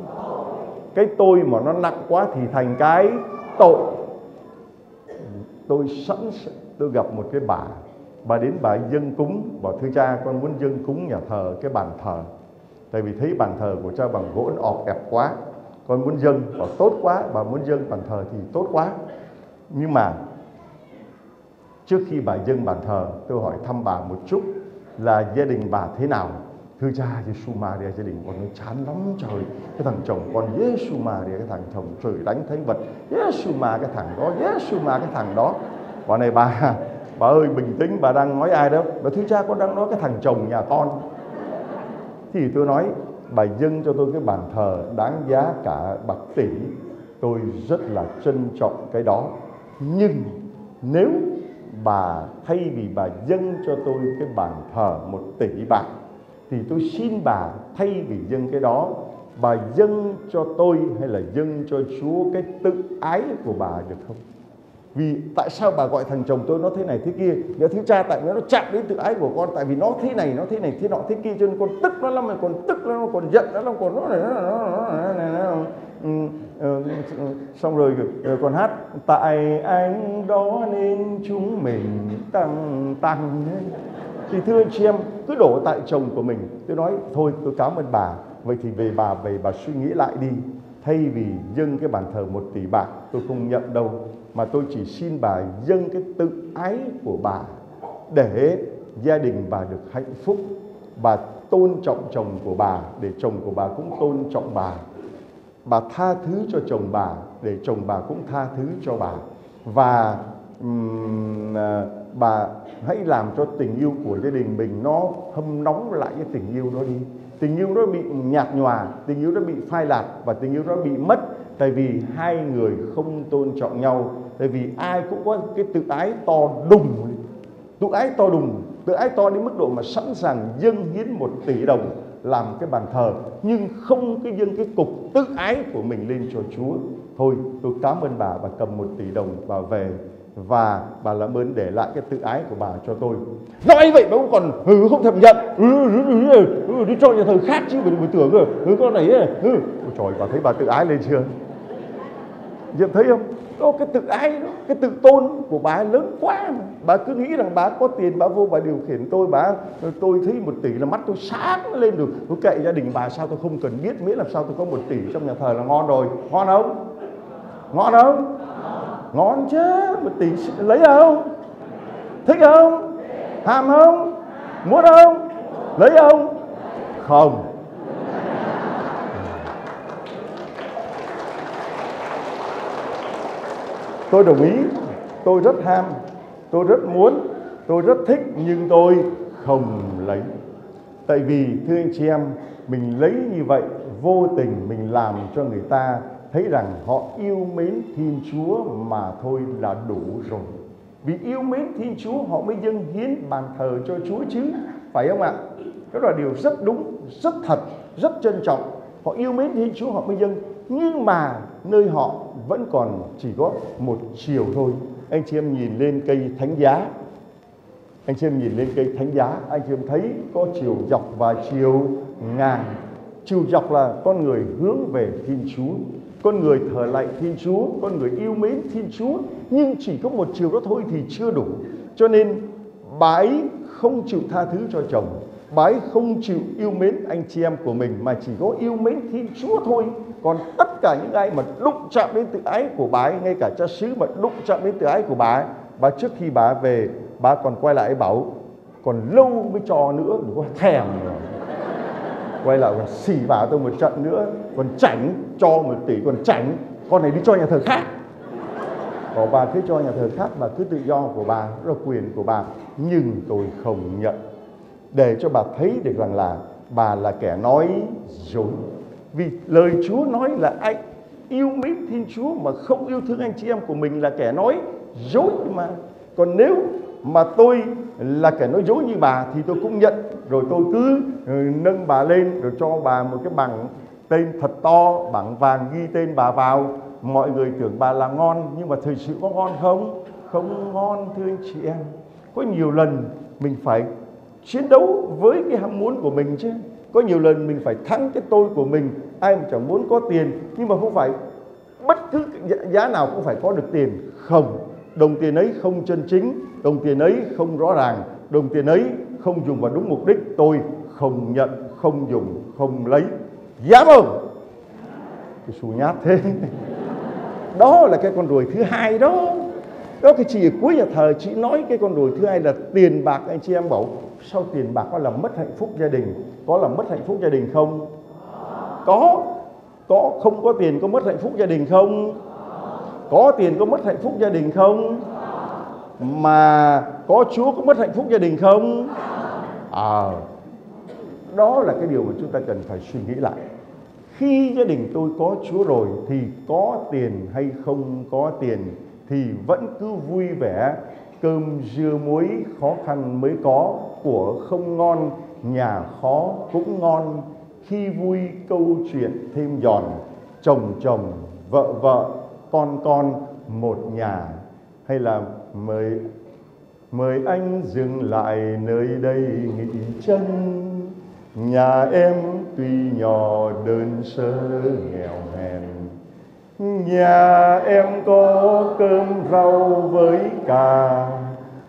Cái tôi mà nó nặng quá thì thành cái tội. Tôi sẵn tôi gặp một cái bà bà đến bà dân cúng. Bảo thưa cha, con muốn dân cúng nhà thờ cái bàn thờ. Tại vì thấy bàn thờ của cha bằng gỗ ọt ọp quá. Con muốn dân bảo tốt quá, bà muốn dân bàn thờ thì tốt quá. Nhưng mà trước khi bà dân bàn thờ, tôi hỏi thăm bà một chút là gia đình bà thế nào? Thưa cha Giêsu Maria, gia đình con nó chán lắm, trời. Cái thằng chồng con Giêsu Maria, cái thằng chồng trời đánh thánh vật. Giêsu Ma, cái thằng đó Giêsu Ma, cái thằng đó. Bà này, bà bà ơi, bình tĩnh, bà đang nói ai đó? Bà thưa cha, con đang nói cái thằng chồng nhà con. Thì tôi nói, bà dâng cho tôi cái bàn thờ đáng giá cả bạc tỷ. Tôi rất là trân trọng cái đó. Nhưng nếu bà thay vì bà dâng cho tôi cái bàn thờ một tỷ bạc, thì tôi xin bà thay vì dâng cái đó, bà dâng cho tôi hay là dâng cho Chúa cái tự ái của bà được không? Vì tại sao bà gọi thằng chồng tôi nó thế này thế kia? Nhớ thiếu cha tại nó chạm đến tự ái của con Tại vì nó thế này, nó thế này, thế nọ, thế kia Cho nên con tức nó lắm, còn tức nó, còn giận nó lắm Còn nó này, nó nó này, nó này, nó này. Ừ, ừ, xong rồi ừ, còn hát Tại anh đó nên chúng mình tăng tăng. Thì thưa anh chị em cứ đổ tại chồng của mình. Tôi nói thôi tôi cảm ơn bà. Vậy thì về bà về bà suy nghĩ lại đi. Thay vì dâng cái bàn thờ một tỷ bạc tôi không nhận đâu mà tôi chỉ xin bà dâng cái tự ái của bà để gia đình bà được hạnh phúc. Bà tôn trọng chồng của bà để chồng của bà cũng tôn trọng bà. Bà tha thứ cho chồng bà để chồng bà cũng tha thứ cho bà. Và um, bà hãy làm cho tình yêu của gia đình mình nó hâm nóng lại cái tình yêu đó đi. Tình yêu đó bị nhạt nhòa tình yêu đó bị phai lạc và tình yêu đó bị mất. Tại vì hai người không tôn trọng nhau tại vì ai cũng có cái tự ái to đùng. Tự ái to đùng tự ái to đến mức độ mà sẵn sàng dâng hiến một tỷ đồng làm cái bàn thờ nhưng không cái dâng cái cục tự ái của mình lên cho Chúa. Thôi tôi cảm ơn bà bà cầm một tỷ đồng bà về và bà làm ơn để lại cái tự ái của bà cho tôi. Nói vậy mà cũng còn ừ, không thèm nhận. Ừ, ừ, ừ, ừ, ừ, đi cho nhà thờ khác chứ mình, mình tưởng rồi. Ừ, con này ấy, ừ. Ôi trời bà thấy bà tự ái lên chưa? Nhận thấy không? Có cái tự ái, đó, cái tự tôn của bà lớn quá mà. Bà cứ nghĩ rằng bà có tiền, bà vô bà điều khiển tôi, bà tôi thấy một tỷ là mắt tôi sáng lên được. Tôi kệ gia đình bà sao tôi không cần biết, miễn làm sao tôi có một tỷ trong nhà thờ là ngon rồi. Ngon không? Ngon không? Ngon chứ, một tỷ lấy không? Thích không? Ham không? Muốn không? Lấy không? Không. Tôi đồng ý. Tôi rất ham. Tôi rất muốn. Tôi rất thích. Nhưng tôi không lấy. Tại vì, thưa anh chị em, mình lấy như vậy vô tình mình làm cho người ta thấy rằng họ yêu mến thiên chúa mà thôi là đủ rồi. Vì yêu mến thiên chúa, họ mới dâng hiến bàn thờ cho chúa chứ. Phải không ạ? Đó là điều rất đúng, rất thật, rất trân trọng. Họ yêu mến thiên chúa, họ mới dâng. Nhưng mà nơi họ vẫn còn chỉ có một chiều thôi. Anh chị em nhìn lên cây thánh giá. Anh chị em nhìn lên cây thánh giá, anh chị em thấy có chiều dọc và chiều ngang. Chiều dọc là con người hướng về thiên chúa. Con người thờ lạy thiên chúa, con người yêu mến thiên chúa. Nhưng chỉ có một chiều đó thôi thì chưa đủ. Cho nên, bái không chịu tha thứ cho chồng. Bái không chịu yêu mến anh chị em của mình, mà chỉ có yêu mến thiên chúa thôi còn tất cả những ai mà đụng chạm đến tự ái của bà ấy, ngay cả cha xứ mà đụng chạm đến tự ái của bà ấy, bà trước khi bà về, bà còn quay lại bảo, còn lâu mới cho nữa, đừng có thèm rồi quay lại còn xỉ bà tôi một trận nữa, còn chảnh, cho một tỷ còn chảnh, con này đi cho nhà thờ khác. Có bà cứ cho nhà thờ khác bà cứ tự do của bà đó là quyền của bà. Nhưng tôi không nhận. Để cho bà thấy được rằng là bà là kẻ nói dối vì lời Chúa nói là anh yêu mến Thiên Chúa mà không yêu thương anh chị em của mình là kẻ nói dối mà. Còn nếu mà tôi là kẻ nói dối như bà thì tôi cũng nhận. Rồi tôi cứ ừ, nâng bà lên rồi cho bà một cái bằng tên thật to, bảng vàng ghi tên bà vào. Mọi người tưởng bà là ngon nhưng mà thực sự có ngon không? Không ngon, thưa anh chị em. Có nhiều lần mình phải chiến đấu với cái ham muốn của mình chứ có nhiều lần mình phải thắng cái tôi của mình, ai mà chẳng muốn có tiền, nhưng mà không phải bất cứ giá- nào cũng phải có được tiền. Không, đồng tiền ấy không chân chính, đồng tiền ấy không rõ ràng, đồng tiền ấy không dùng vào đúng mục đích. Tôi không nhận, không dùng, không lấy. Dám không cái xù nhát thế. *laughs* Đó là cái con ruồi thứ hai đó. Đó, cái chị ở cuối nhà thờ, chị nói cái con ruồi thứ hai là tiền bạc, anh chị em bảo sau tiền bạc có làm mất hạnh phúc gia đình, có làm mất hạnh phúc gia đình không? Có. Có. Không có tiền có mất hạnh phúc gia đình không? Có tiền có mất hạnh phúc gia đình không? Mà có chúa có mất hạnh phúc gia đình không? À đó là cái điều mà chúng ta cần phải suy nghĩ lại. Khi gia đình tôi có chúa rồi thì có tiền hay không có tiền thì vẫn cứ vui vẻ, cơm dưa muối khó khăn mới có của không ngon, nhà khó cũng ngon. Khi vui câu chuyện thêm giòn, chồng chồng, vợ vợ, con con, một nhà. Hay là mời mời anh dừng lại nơi đây nghỉ chân. Nhà em tuy nhỏ, đơn sơ, nghèo hèn. Nhà em có cơm rau với cà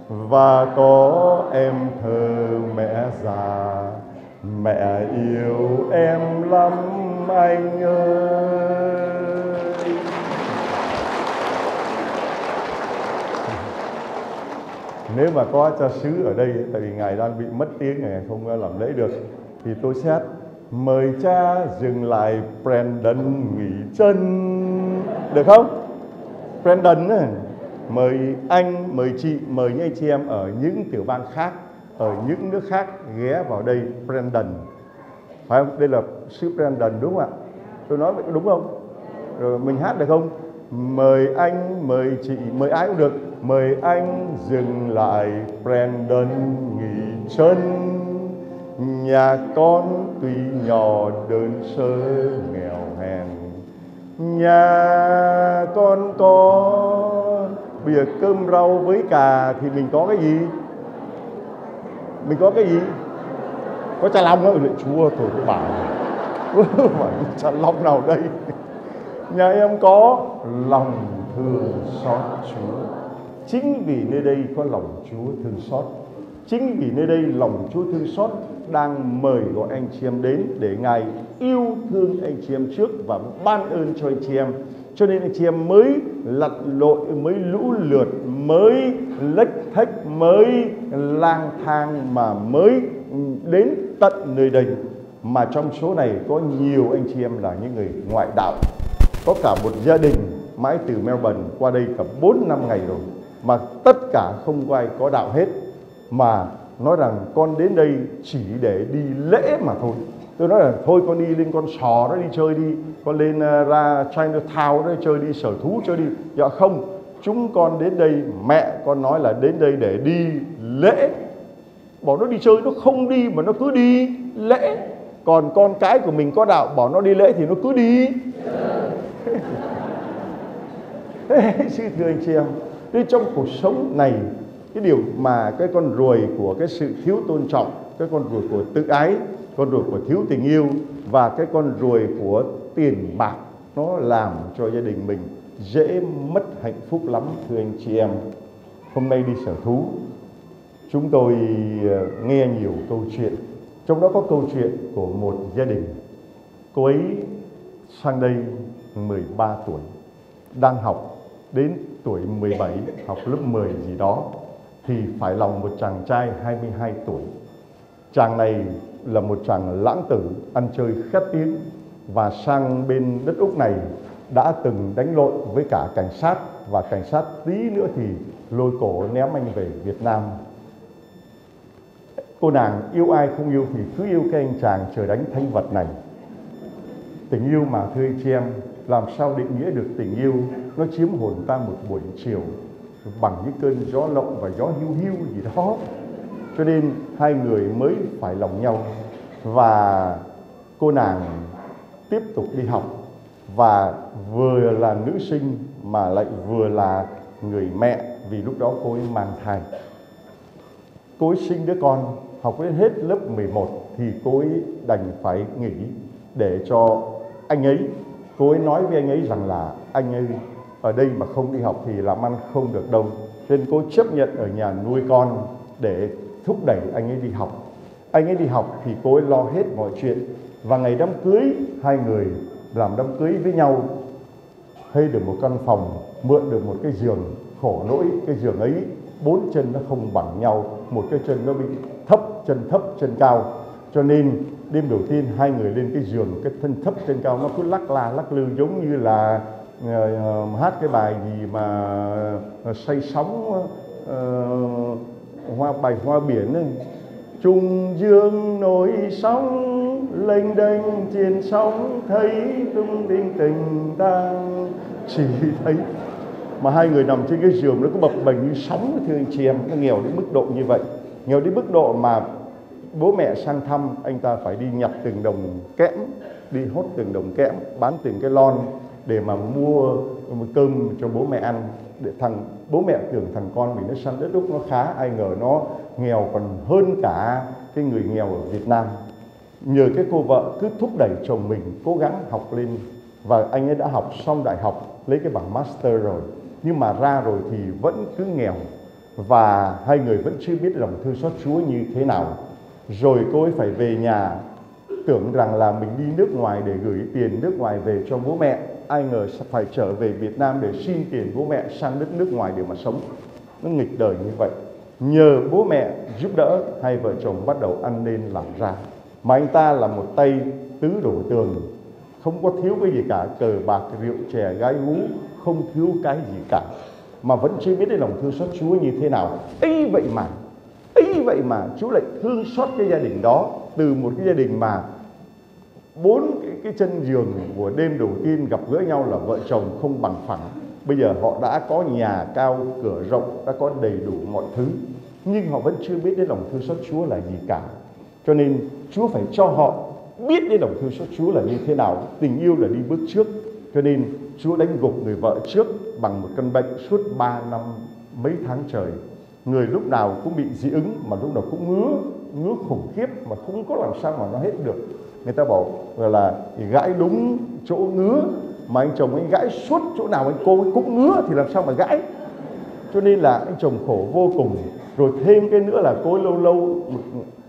và có em thơ mẹ già mẹ yêu em lắm anh ơi. Nếu mà có cha xứ ở đây tại vì ngài đang bị mất tiếng ngài không làm lễ được thì tôi xét mời cha dừng lại Brandon nghỉ chân. Được không? Brandon ấy, mời anh, mời chị, mời những anh chị em ở những tiểu bang khác, ở những nước khác ghé vào đây, Brandon. Phải không? Đây là sư Brandon, đúng không ạ? Tôi nói vậy có đúng không? Rồi mình hát được không? Mời anh, mời chị, mời ai cũng được. Mời anh dừng lại, Brandon, nghỉ chân. Nhà con tuy nhỏ, đơn sơ, nghèo hèn. Nhà con có bây giờ cơm rau với cà thì mình có cái gì? Mình có cái gì? Có chà long không ừ, lại chúa thôi tôi bảo phải chà long nào đây? Nhà em có lòng thương xót chúa. Chính vì nơi đây có lòng chúa thương xót. Chính vì nơi đây lòng chúa thương xót, đang mời gọi anh chị em đến để ngài yêu thương anh chị em trước và ban ơn cho anh chị em cho nên anh chị em mới lặn lội, mới lũ lượt, mới lách thách, mới lang thang mà mới đến tận nơi đây. Mà trong số này có nhiều anh chị em là những người ngoại đạo. Có cả một gia đình mãi từ Melbourne qua đây cả 4 năm ngày rồi, mà tất cả không có ai có đạo hết. Mà nói rằng con đến đây chỉ để đi lễ mà thôi tôi nói là thôi con đi lên con sò đó đi chơi đi con lên uh, ra Chinatown đó chơi đi sở thú chơi đi. Dạ không. Chúng con đến đây mẹ con nói là đến đây để đi lễ. Bảo nó đi chơi nó không đi mà nó cứ đi lễ. Còn con cái của mình có đạo bảo nó đi lễ thì nó cứ đi. *laughs* Sư thưa anh chị em thế trong cuộc sống này cái điều mà cái con ruồi của cái sự thiếu tôn trọng cái con ruồi của tự ái con ruồi của thiếu tình yêu và cái con ruồi của tiền bạc, nó làm cho gia đình mình dễ mất hạnh phúc lắm, thưa anh chị em. Hôm nay đi sở thú, chúng tôi ờ, nghe nhiều câu chuyện. Trong đó có câu chuyện của một gia đình. Cô ấy sang đây 13 tuổi, đang học đến tuổi 17 học lớp 10 gì đó, thì phải lòng một chàng trai 22 tuổi. Chàng này là một chàng lãng tử ăn chơi khét tiếng và sang bên đất Úc này đã từng đánh lộn với cả cảnh sát và cảnh sát tí nữa thì lôi cổ ném anh về Việt Nam. Cô nàng yêu ai không yêu thì cứ yêu cái anh chàng trời đánh thanh vật này. Tình yêu mà thưa anh chị em, làm sao định nghĩa được tình yêu nó chiếm hồn ta một buổi chiều bằng những cơn gió lộng và gió hiu hiu gì đó cho nên hai người mới phải lòng nhau và cô nàng tiếp tục đi học và vừa là nữ sinh mà lại vừa là người mẹ vì lúc đó cô ấy mang thai. Cô ấy sinh đứa con, học đến hết lớp 11 thì cô ấy đành phải nghỉ để cho anh ấy. Cô ấy nói với anh ấy rằng là anh ấy ở đây mà không đi học thì làm ăn không được đâu. Nên cô chấp nhận ở nhà nuôi con để thúc đẩy anh ấy đi học. Anh ấy đi học thì cô ấy lo hết mọi chuyện và ngày đám cưới hai người làm đám cưới với nhau thuê được một căn phòng mượn được một cái giường khổ nỗi cái giường ấy bốn chân nó không bằng nhau một cái chân nó bị thấp chân thấp chân cao. Cho nên đêm đầu tiên hai người lên cái giường cái thân thấp chân cao nó cứ lắc la lắc lư giống như là uh, hát cái bài gì mà uh, say sóng uh, hoa bạch, hoa biển này Trung dương nổi sóng, lênh đênh trên sóng, thấy tung tình tình ta chỉ thấy mà hai người nằm trên cái giường nó có bập bềnh như sóng, thưa anh chị em, nó nghèo đến mức độ như vậy. Nghèo đến mức độ mà bố mẹ sang thăm, anh ta phải đi nhặt từng đồng kẽm, đi hốt từng đồng kẽm, bán từng cái lon để mà mua cơm cho bố mẹ ăn để thằng bố mẹ tưởng thằng con mình nó săn đất nước nó khá, ai ngờ nó nghèo còn hơn cả cái người nghèo ở Việt Nam. Nhờ cái cô vợ cứ thúc đẩy chồng mình cố gắng học lên và anh ấy đã học xong đại học, lấy cái bằng master rồi. Nhưng mà ra rồi thì vẫn cứ nghèo và hai người vẫn chưa biết lòng thương xót Chúa như thế nào. Rồi cô ấy phải về nhà, tưởng rằng là mình đi nước ngoài để gửi tiền nước ngoài về cho bố mẹ ai ngờ phải trở về Việt Nam để xin tiền bố mẹ sang đất nước ngoài để mà sống. Nó nghịch đời như vậy. Nhờ bố mẹ giúp đỡ, hai vợ chồng bắt đầu ăn nên làm ra. Mà anh ta là một tay tứ đổ tường. Không có thiếu cái gì cả, cờ bạc, rượu chè, gái gú không thiếu cái gì cả. Mà vẫn chưa biết đến lòng thương xót Chúa như thế nào. Ấy vậy mà ấy vậy mà Chúa lại thương xót cái gia đình đó. Từ một cái gia đình mà bốn cái, chân giường của đêm đầu tiên gặp gỡ nhau là vợ chồng không bằng phẳng. Bây giờ họ đã có nhà cao cửa rộng đã có đầy đủ mọi thứ. Nhưng họ vẫn chưa biết đến lòng thương xót Chúa là gì cả. Cho nên Chúa phải cho họ biết đến lòng thương xót Chúa là như thế nào. Tình yêu là đi bước trước. Cho nên Chúa đánh gục người vợ trước bằng một căn bệnh suốt 3 năm mấy tháng trời. Người lúc nào cũng bị dị ứng mà lúc nào cũng ngứa ngứa khủng khiếp mà không có làm sao mà nó hết được người ta bảo là gãi đúng chỗ ngứa mà anh chồng anh gãi suốt chỗ nào anh cô cũng ngứa thì làm sao mà gãi? Cho nên là anh chồng khổ vô cùng. Rồi thêm cái nữa là cô lâu lâu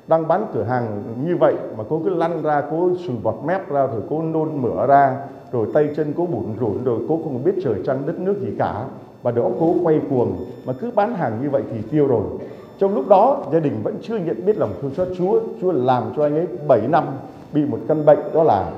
đang bán cửa hàng như vậy mà cô cứ lăn ra, cô sùi bọt mép ra rồi cô nôn mửa ra, rồi tay chân cô bủn rủn rồi cô không biết trời trăng đất nước gì cả. Và đó cô quay cuồng. Mà cứ bán hàng như vậy thì tiêu rồi. Trong lúc đó, gia đình vẫn chưa nhận biết lòng thương xót Chúa. Chúa làm cho anh ấy 7 năm bị một căn bệnh đó là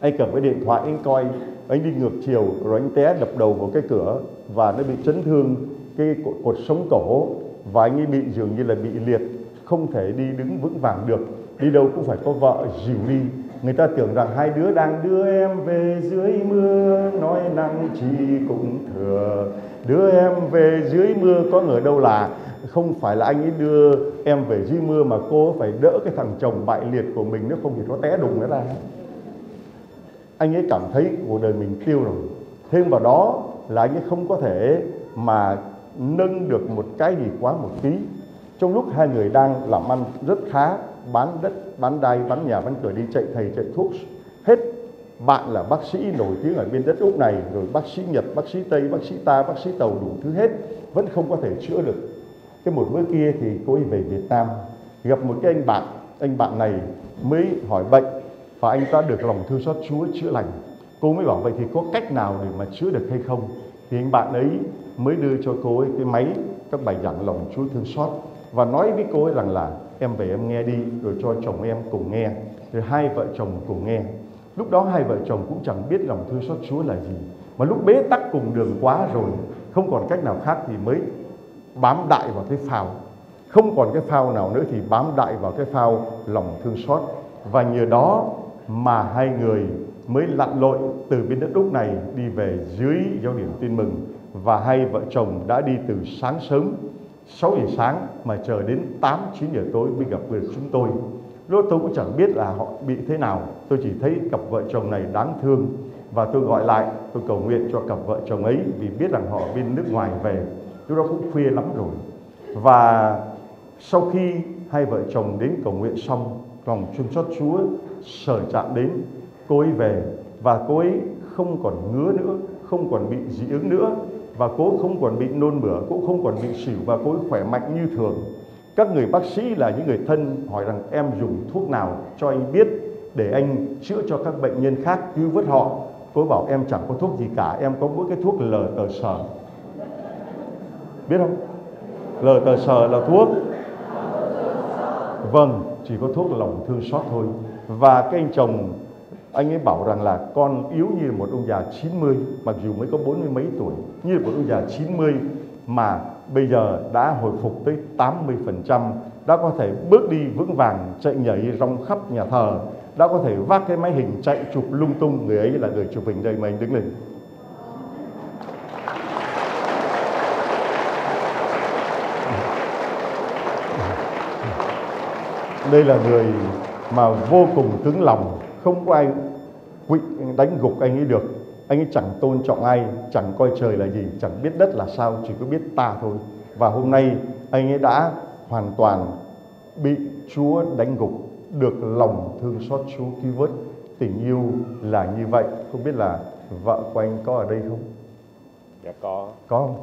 anh cầm cái điện thoại anh coi anh đi ngược chiều rồi anh té đập đầu vào cái cửa và nó bị chấn thương cái cột, cột sống cổ và anh ấy bị dường như là bị liệt không thể đi đứng vững vàng được. Đi đâu cũng phải có vợ dìu đi. Người ta tưởng rằng hai đứa đang đưa em về dưới mưa nói năng chi cũng thừa. Đưa em về dưới mưa có ngờ đâu là không phải là anh ấy đưa em về dưới mưa mà cô phải đỡ cái thằng chồng bại liệt của mình, nếu không thì nó té đùng nó ra. Anh ấy cảm thấy cuộc đời mình tiêu rồi. Thêm vào đó là anh ấy không có thể mà nâng được một cái gì quá một tí. Trong lúc hai người đang làm ăn rất khá, bán đất, bán đai, bán nhà, bán cửa đi, chạy thầy, chạy thuốc, hết bạn là bác sĩ nổi tiếng ở bên đất úc này, rồi bác sĩ nhật, bác sĩ tây, bác sĩ ta, bác sĩ tàu đủ thứ hết, vẫn không có thể chữa được cái một bữa kia thì cô ấy về việt nam, gặp một cái anh bạn anh bạn này mới hỏi bệnh và anh ta được lòng thương xót chúa chữa lành. Cô mới bảo vậy thì có cách nào để mà chữa được hay không? Thì anh bạn ấy mới đưa cho cô ấy cái máy, các bài giảng lòng chúa thương xót và nói với cô ấy rằng là, em về em nghe đi, rồi cho chồng em cùng nghe. Rồi hai vợ chồng cùng nghe. Lúc đó hai vợ chồng cũng chẳng biết lòng thương xót chúa là gì. Mà lúc bế tắc cùng đường quá rồi, không còn cách nào khác thì mới bám đại vào cái phao. Không còn cái phao nào nữa thì bám đại vào cái phao lòng thương xót. Và nhờ đó mà hai người mới lặn lội từ bên đất Úc này đi về dưới giáo điểm tin mừng. Và hai vợ chồng đã đi từ sáng sớm 6 giờ sáng mà chờ đến 8 9 giờ tối mới gặp được chúng tôi. lúc tôi cũng chẳng biết là họ bị thế nào. Tôi chỉ thấy cặp vợ chồng này đáng thương. Và tôi gọi lại, tôi cầu nguyện cho cặp vợ chồng ấy vì biết rằng họ bên nước ngoài về lúc đó cũng khuya lắm rồi. Và sau khi hai vợ chồng đến cầu nguyện xong, lòng thương chót Chúa sở chạm đến, cô ấy về. Và cô ấy không còn ngứa nữa, không còn bị dị ứng nữa. Và cô không còn bị nôn mửa, cũng không còn bị xỉu. Và cô ấy khỏe mạnh như thường. Các người bác sĩ là những người thân hỏi rằng em dùng thuốc nào cho anh biết để anh chữa cho các bệnh nhân khác cứu vớt họ. Cô ấy bảo em chẳng có thuốc gì cả, em có mỗi cái thuốc lờ tờ sở biết không? Lờ tờ sờ là thuốc. Vâng chỉ có thuốc lòng thương xót thôi. Và cái anh chồng, anh ấy bảo rằng là con yếu như một ông già 90 mặc dù mới có bốn mươi mấy tuổi, như một ông già 90 mà bây giờ đã hồi phục tới 80% đã có thể bước đi vững vàng, chạy nhảy rong khắp nhà thờ, đã có thể vác cái máy hình chạy chụp lung tung, người ấy là người chụp hình đây mà anh đứng lên. Đây là người mà vô cùng cứng lòng không có ai quỵ đánh gục anh ấy được. Anh ấy chẳng tôn trọng ai chẳng coi trời là gì chẳng biết đất là sao chỉ có biết ta thôi. Và hôm nay anh ấy đã hoàn toàn bị Chúa đánh gục được lòng thương xót Chúa cứu vớt. Tình yêu là như vậy. Không biết là vợ của anh có ở đây không? Dạ có. Có không?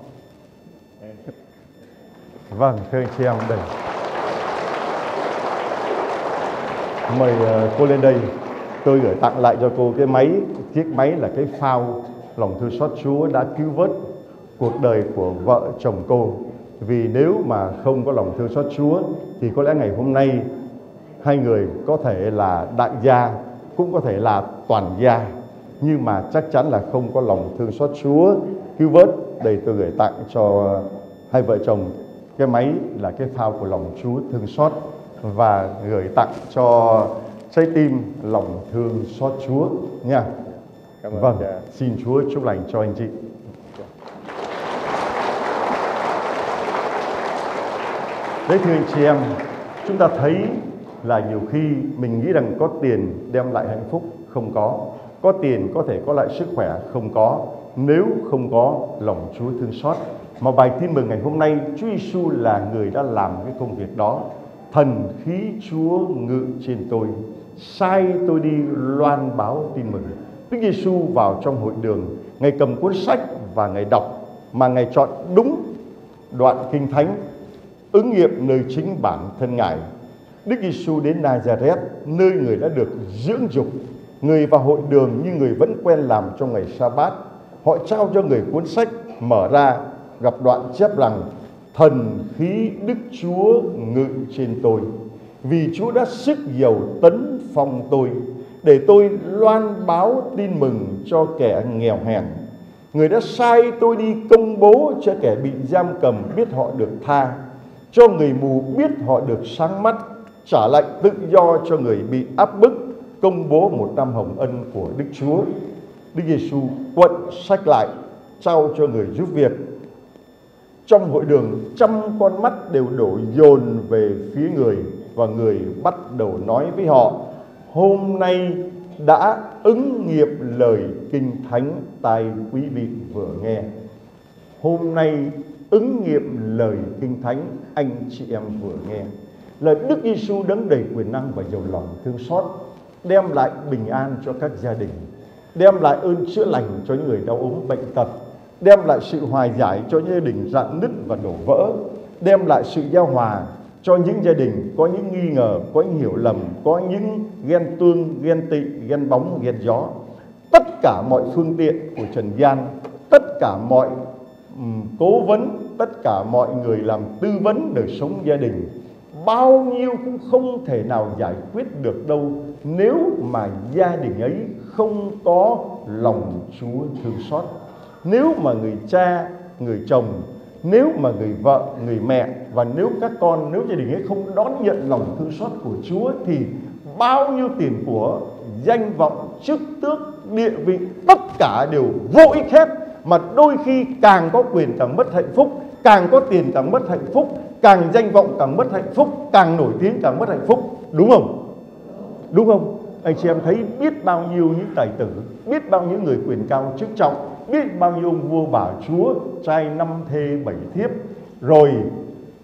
Vâng thưa anh chị em đây mời ờ, cô lên đây. Tôi gửi tặng lại cho cô cái máy, chiếc máy là cái phao lòng thương xót Chúa đã cứu vớt cuộc đời của vợ chồng cô. Vì nếu mà không có lòng thương xót Chúa, thì có lẽ ngày hôm nay hai người có thể là đại gia, cũng có thể là toàn gia. Nhưng mà chắc chắn là không có lòng thương xót Chúa cứu vớt. Đây tôi gửi tặng cho hai vợ chồng. Cái máy là cái phao của lòng Chúa thương xót và gửi tặng cho trái tim lòng thương xót Chúa nha. Cảm ơn vâng, cha. xin Chúa chúc lành cho anh chị. Đấy thưa anh chị em, chúng ta thấy là nhiều khi mình nghĩ rằng có tiền đem lại hạnh phúc không có, có tiền có thể có lại sức khỏe không có, nếu không có lòng Chúa thương xót. Mà bài tin mừng ngày hôm nay Chúa Giêsu là người đã làm cái công việc đó. Thần khí Chúa ngự trên tôi, sai tôi đi loan báo tin mừng. Đức Giêsu vào trong hội đường, Ngài cầm cuốn sách và Ngài đọc mà Ngài chọn đúng đoạn kinh thánh ứng nghiệm nơi chính bản thân Ngài. Đức Giêsu đến Nazareth, nơi người đã được dưỡng dục. Người vào hội đường như người vẫn quen làm trong ngày sa bát. Họ trao cho người cuốn sách mở ra gặp đoạn chép rằng thần khí Đức Chúa ngự trên tôi. Vì Chúa đã sức dầu tấn phong tôi để tôi loan báo tin mừng cho kẻ nghèo hèn. Người đã sai tôi đi công bố cho kẻ bị giam cầm biết họ được tha, cho người mù biết họ được sáng mắt, trả lại tự do cho người bị áp bức, công bố một năm hồng ân của Đức Chúa. Đức Giêsu quận sách lại, trao cho người giúp việc. Trong hội đường, trăm con mắt đều đổ dồn về phía người và người bắt đầu nói với họ hôm nay đã ứng nghiệm lời kinh thánh tai quý vị vừa nghe. Hôm nay ứng nghiệm lời kinh thánh anh chị em vừa nghe. Là Đức Giêsu đấng đầy quyền năng và giàu lòng thương xót đem lại bình an cho các gia đình đem lại ơn chữa lành cho những người đau ốm bệnh tật đem lại sự hòa giải cho những gia đình rạn nứt và đổ vỡ đem lại sự giao hòa cho những gia đình có những nghi ngờ, có những hiểu lầm, có những ghen tương, ghen tị, ghen bóng, ghen gió. Tất cả mọi phương tiện của trần gian, tất cả mọi um, cố vấn, tất cả mọi người làm tư vấn đời sống gia đình bao nhiêu cũng không thể nào giải quyết được đâu nếu mà gia đình ấy không có lòng Chúa thương xót. Nếu mà người cha, người chồng nếu mà người vợ, người mẹ và nếu các con, nếu gia đình ấy không đón nhận lòng thương xót của Chúa thì bao nhiêu tiền của danh vọng, chức tước, địa vị tất cả đều vô ích hết. Mà đôi khi càng có quyền càng mất hạnh phúc, càng có tiền càng mất hạnh phúc, càng danh vọng càng mất hạnh phúc, càng nổi tiếng càng mất hạnh phúc, đúng không? đúng không? Anh chị em thấy biết bao nhiêu những tài tử biết bao nhiêu người quyền cao chức trọng biết bao nhiêu ông vua bà chúa trai năm thê bảy thiếp. Rồi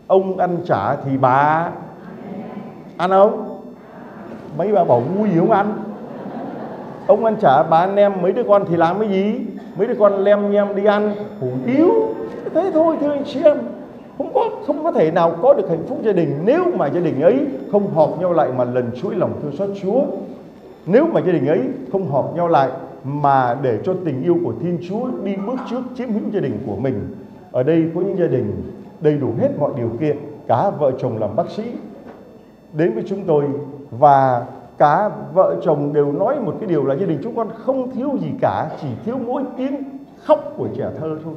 ông ăn trả thì bà ăn không? Mấy bà bảo vui gì không ăn? Ông ăn trả, bà anh em mấy đứa con thì làm cái gì? Mấy đứa con lem nhem đi ăn, hủ tiếu. Thế thôi, thưa anh chị em. Không có không có thể nào có được hạnh phúc gia đình nếu mà gia đình ấy không họp nhau lại mà lần chuỗi lòng thương xót Chúa. Nếu mà gia đình ấy không họp nhau lại mà để cho tình yêu của Thiên Chúa đi bước trước chiếm hữu gia đình của mình. Ở đây có những gia đình đầy đủ hết mọi điều kiện, cả vợ chồng làm bác sĩ đến với chúng tôi và cả vợ chồng đều nói một cái điều là gia đình chúng con không thiếu gì cả, chỉ thiếu mỗi tiếng khóc của trẻ thơ thôi.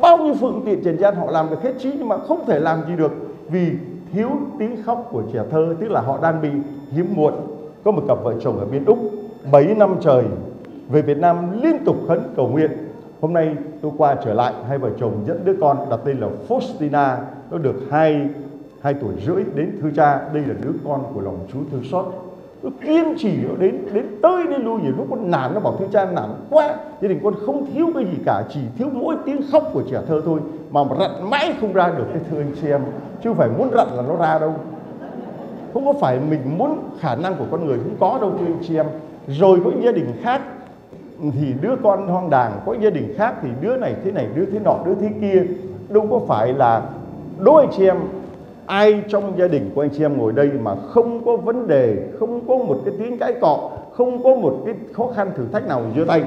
Bao nhiêu phương tiện trần gian họ làm được hết trí nhưng mà không thể làm gì được vì thiếu tiếng khóc của trẻ thơ, tức là họ đang bị hiếm muộn. Có một cặp vợ chồng ở bên úc 7 năm trời về Việt Nam liên tục khấn cầu nguyện. Hôm nay tôi qua trở lại, hai vợ chồng dẫn đứa con đặt tên là Faustina. Nó được hai hai tuổi rưỡi đến thư cha. Đây là đứa con của lòng Chúa thương xót. Nó kiên trì nó đến đến tới đến lui nhiều lúc con nản, nó bảo thư cha nản quá. Gia đình con không thiếu cái gì cả, chỉ thiếu mỗi tiếng khóc của trẻ thơ thôi, mà rặn mãi không ra được cái thưa anh chị em. Chứ không phải muốn rặn là nó ra đâu. Không có phải mình muốn khả năng của con người cũng có đâu, thưa anh chị em. Rồi có những gia đình khác thì đứa con hoang đàng có gia đình khác thì đứa này thế này, đứa thế nọ, đứa thế kia. Đâu có phải là đôi anh chị em, ai trong gia đình của anh chị em ngồi đây mà không có vấn đề, không có một cái tiếng cãi cọ, không có một cái khó khăn thử thách nào giữa tay.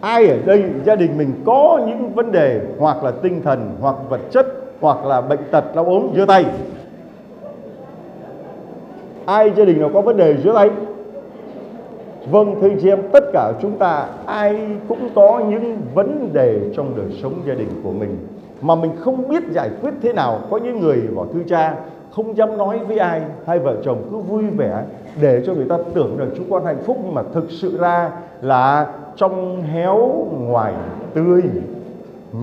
Ai ở đây, gia đình mình có những vấn đề, hoặc là tinh thần, hoặc vật chất, hoặc là bệnh tật đau ốm giữa tay. Ai gia đình nào có vấn đề giữa tay. Vâng thưa anh chị em, tất cả chúng ta ai cũng có những vấn đề trong đời sống gia đình của mình mà mình không biết giải quyết thế nào. Có những người bảo thư cha không dám nói với ai, hai vợ chồng cứ vui vẻ để cho người ta tưởng rằng chúng con hạnh phúc nhưng mà thực sự ra là trong héo ngoài tươi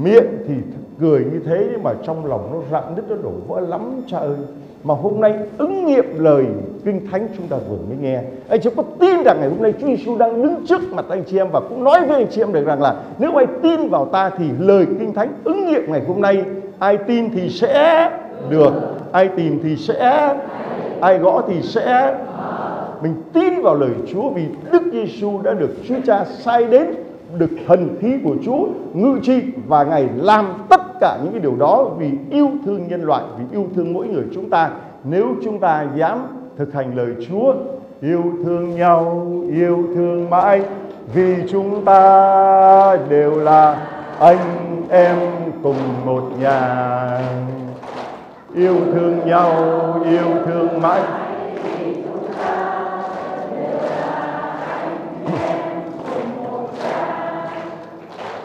miệng thì cười như thế nhưng mà trong lòng nó rạn nứt nó đổ vỡ lắm cha ơi mà hôm nay ứng nghiệm lời kinh thánh chúng ta vừa mới nghe anh chị có tin rằng ngày hôm nay Chúa Giêsu đang đứng trước mặt anh chị em và cũng nói với anh chị em được rằng là nếu ai tin vào ta thì lời kinh thánh ứng nghiệm ngày hôm nay ai tin thì sẽ được ai tìm thì sẽ ai gõ thì sẽ mình tin vào lời Chúa vì Đức Giêsu đã được Chúa Cha sai đến được thần khí của Chúa ngự trị và Ngài làm tất cả những cái điều đó vì yêu thương nhân loại, vì yêu thương mỗi người chúng ta. Nếu chúng ta dám thực hành lời Chúa, yêu thương nhau, yêu thương mãi, vì chúng ta đều là anh em cùng một nhà. Yêu thương nhau, yêu thương mãi.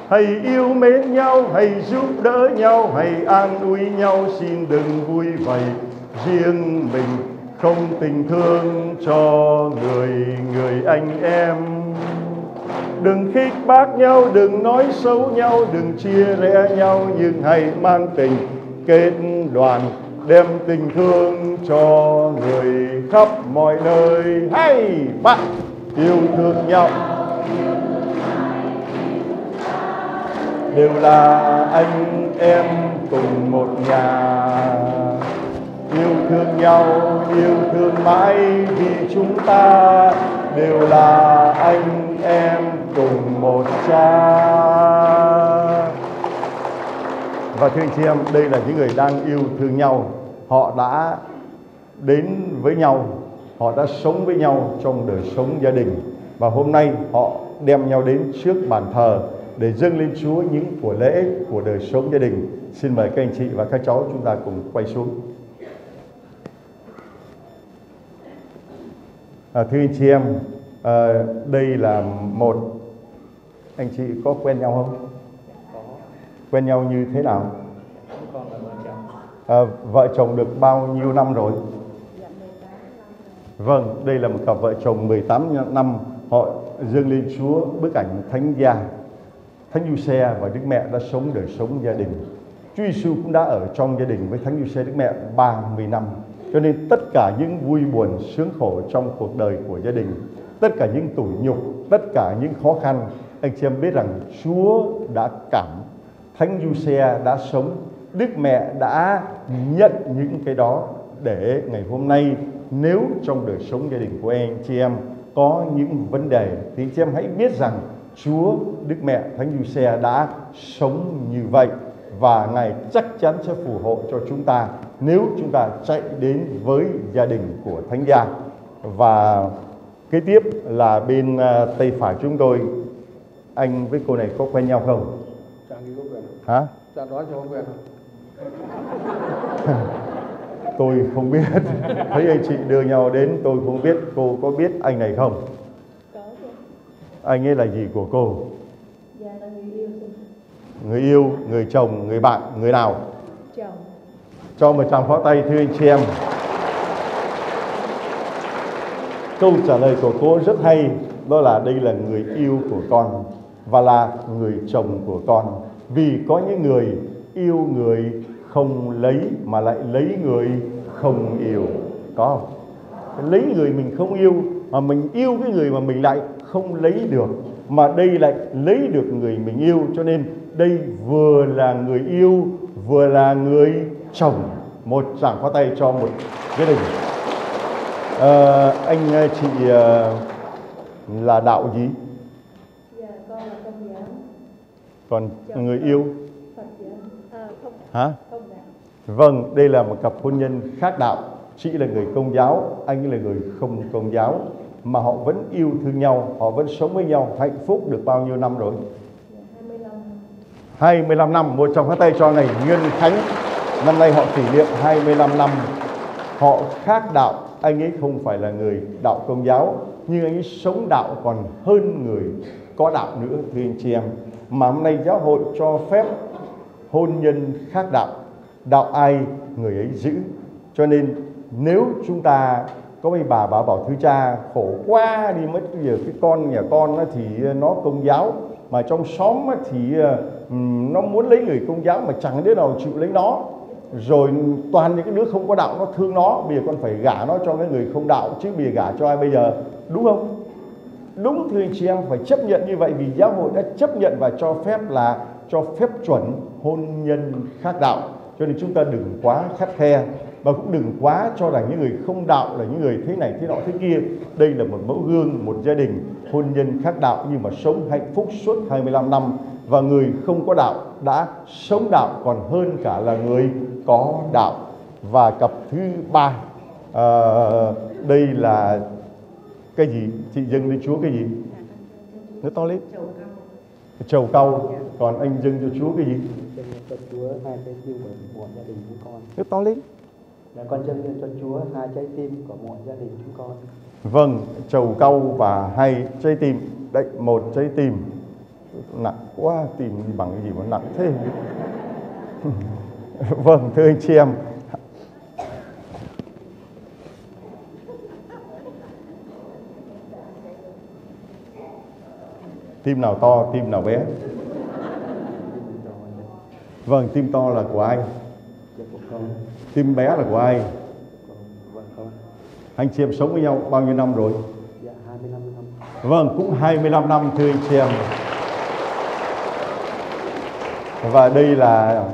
hãy yêu mến nhau hãy giúp đỡ nhau hãy an ủi nhau xin đừng vui vầy riêng mình không tình thương cho người người anh em. Đừng khích bác nhau, đừng nói xấu nhau, đừng chia rẽ nhau, nhưng hãy mang tình kết đoàn, đem tình thương cho người khắp mọi nơi. Hay bạn, yêu thương nhau. Đều là anh em cùng một nhà yêu thương nhau, yêu thương mãi vì chúng ta đều là anh em cùng một cha và thưa anh chị em, đây là những người đang yêu thương nhau họ đã đến với nhau, họ đã sống với nhau trong đời sống gia đình và hôm nay họ đem nhau đến trước bàn thờ để dâng lên Chúa những của lễ của đời sống gia đình. Xin mời các anh chị và các cháu chúng ta cùng quay xuống. À, thưa anh chị em, à, đây là một anh chị có quen nhau không? Quen nhau như thế nào? À, vợ chồng được bao nhiêu năm rồi? Vâng, đây là một cặp vợ chồng 18 năm họ dâng lên Chúa bức ảnh thánh gia Thánh Giuse và Đức Mẹ đã sống đời sống gia đình. Chúa Giêsu cũng đã ở trong gia đình với Thánh Giuse Đức Mẹ 30 năm cho nên tất cả những vui buồn, sướng khổ trong cuộc đời của gia đình, tất cả những tủi nhục, tất cả những khó khăn, anh chị em biết rằng Chúa đã cảm, Thánh Du Xe đã sống, Đức Mẹ đã nhận những cái đó để ngày hôm nay nếu trong đời sống gia đình của anh chị em có những vấn đề thì anh chị em hãy biết rằng Chúa, Đức Mẹ, Thánh Du Xe đã sống như vậy và Ngài chắc chắn sẽ phù hộ cho chúng ta nếu chúng ta chạy đến với gia đình của Thánh Gia và kế tiếp là bên à, tay phải chúng tôi anh với cô này có quen nhau không? Hả? *laughs* Tôi không biết. Thấy anh chị đưa nhau đến tôi không biết cô có biết anh này không? Có chứ. Anh ấy là gì của cô? Dạ là người yêu. Xin người yêu người chồng người bạn người nào? Chồng cho một tràng pháo tay, thưa anh chị em. Câu trả lời của cô rất hay, đó là đây là người yêu của con và là người chồng của con. Vì có những người yêu người không lấy mà lại lấy người không yêu. Có không? Lấy người mình không yêu mà mình yêu cái người mà mình lại không lấy được, mà đây lại lấy được người mình yêu. Cho nên đây vừa là người yêu, vừa là người chồng một tràng pháo tay cho một gia đình. Ờ, anh ờ, chị ờ, là đạo gì? Dạ con là công giáo. Còn người yêu? Phật giáo. À, không. Hả? Không Vâng, đây là một cặp hôn nhân khác đạo. Chị là người công giáo, anh là người không công giáo. Mà họ vẫn yêu thương nhau, họ vẫn sống với nhau hạnh phúc được bao nhiêu năm rồi? dạ 25 năm. 25 năm, một trong các tay cho ngày Nguyên Khánh. Năm nay họ kỷ niệm 25 năm. Họ khác đạo, anh ấy không phải là người đạo công giáo, nhưng anh ấy sống đạo còn hơn người có đạo nữa thưa anh chị em. Mà hôm nay giáo hội cho phép hôn nhân khác đạo đạo ai người ấy giữ cho nên nếu chúng ta có mấy bà bà bảo thứ cha khổ quá đi mất bây giờ cái con nhà con thì nó công giáo mà trong xóm thì ờ, nó muốn lấy người công giáo mà chẳng đứa nào chịu lấy nó rồi toàn những cái đứa không có đạo nó thương nó bây giờ con phải gả nó cho cái người không đạo chứ bây giờ gả cho ai bây giờ đúng không Đúng thưa anh chị em phải chấp nhận như vậy vì giáo hội đã chấp nhận và cho phép là cho phép chuẩn hôn nhân khác đạo. Cho nên chúng ta đừng quá khắt khe và cũng đừng quá cho rằng những người không đạo là những người thế này thế nọ thế kia. Đây là một mẫu gương, một gia đình hôn nhân khác đạo nhưng mà sống hạnh phúc suốt 25 năm và người không có đạo đã sống đạo còn hơn cả là người có đạo. Và cặp thứ ba à, đây là cái gì? Chị dâng lên Chúa cái gì? Nó to lên. Trầu cau. Còn anh dâng cho Chúa cái gì? Chúa hai trái tim của một gia đình chúng con. nó to lên. Là con dâng lên cho Chúa hai trái tim của một gia đình chúng con. vâng trầu cau và hai trái tim. Đấy một trái tim. Nặng quá đi bằng cái gì mà nặng thế *laughs* *laughs* vâng thưa anh chị em. Tim nào to tim nào bé? Vâng tim to là của ai? Tim bé là của ai? Anh chị em sống với nhau bao nhiêu năm rồi? Vâng, cũng 25 năm thưa anh chị em. Và đây là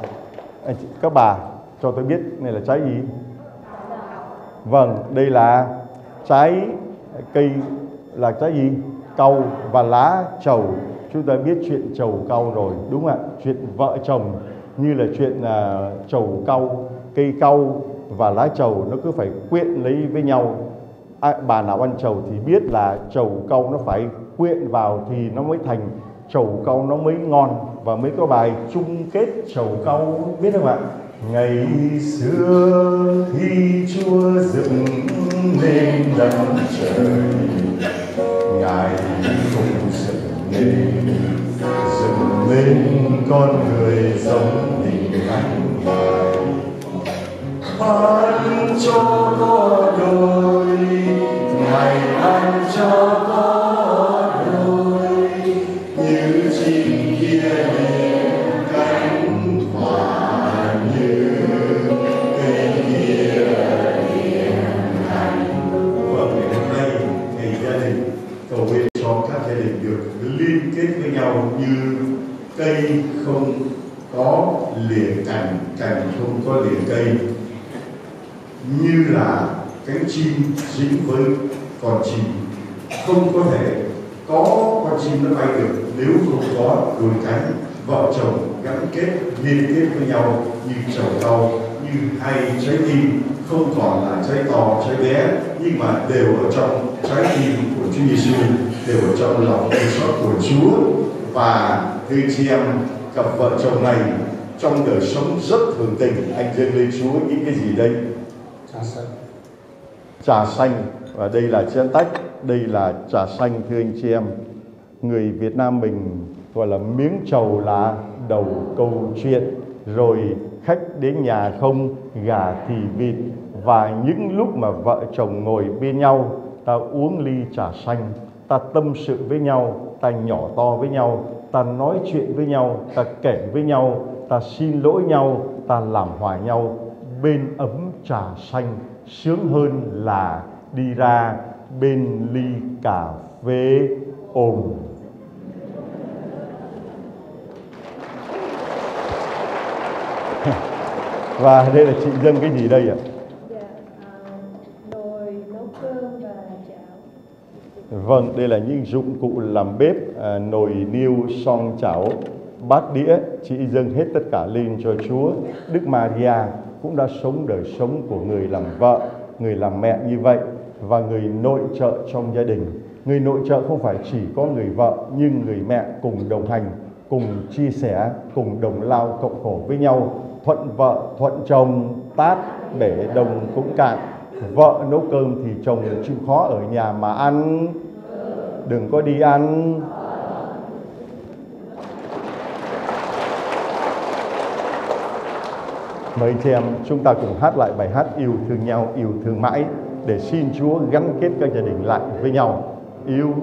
anh chị, các bà cho tôi biết này là trái gì? Vâng, đây là trái cây là trái gì? Cau và lá trầu. Chúng ta biết chuyện trầu cau rồi, đúng không ạ? Chuyện vợ chồng như là chuyện là trầu cau, cây cau và lá trầu nó cứ phải quyện lấy với nhau à, bà nào ăn trầu thì biết là trầu cau nó phải quyện vào thì nó mới thành chầu cau nó mới ngon và mới có bài chung kết chầu cau, biết không ạ? Ngày xưa khi chúa dựng nên đất trời, ngài cũng dựng nên dựng nên con người giống hình chim dính với con chim. Không có thể có con chim nó bay được nếu không có đôi cánh vợ chồng gắn kết, liên kết với nhau như trầu cau, như hai trái tim. Không còn là trái to, trái bé, nhưng mà đều ở trong trái tim của Chúa Giêsu đều ở trong lòng thương xót của Chúa. Và thưa chị em, cặp vợ chồng này trong đời sống rất thường tình, anh dâng lên Chúa những cái gì đây? Cha trà xanh. Và đây là chén tách, đây là trà xanh, thưa anh chị em. Người Việt Nam mình, gọi là miếng trầu là đầu câu chuyện. Rồi khách đến nhà không, gà thì vịt. Và những lúc mà vợ chồng ngồi bên nhau, ta uống ly trà xanh. Ta tâm sự với nhau, ta nhỏ to với nhau. Ta nói chuyện với nhau, ta kể với nhau. Ta xin lỗi nhau, ta làm hòa nhau. Bên ấm trà xanh sướng hơn là đi ra bên ly cà phê ồn. *laughs* Và đây là chị dân cái gì đây ạ? Dạ à, nồi nấu cơm và chảo. Vâng đây là những dụng cụ làm bếp à, nồi niêu son chảo bát đĩa, chị dâng hết tất cả lên cho Chúa. Đức Maria cũng đã sống đời sống của người làm vợ, người làm mẹ như vậy, và người nội trợ trong gia đình. Người nội trợ không phải chỉ có người vợ, nhưng người mẹ cùng đồng hành, cùng chia sẻ, cùng đồng lao cộng khổ với nhau. Thuận vợ, thuận chồng, tát, bể đồng cũng cạn. Vợ nấu cơm thì chồng chịu khó ở nhà mà ăn. Đừng có đi ăn. Mời anh chị em, chúng ta cùng hát lại bài hát yêu thương nhau, yêu thương mãi để xin Chúa gắn kết các gia đình lại với nhau. Yêu.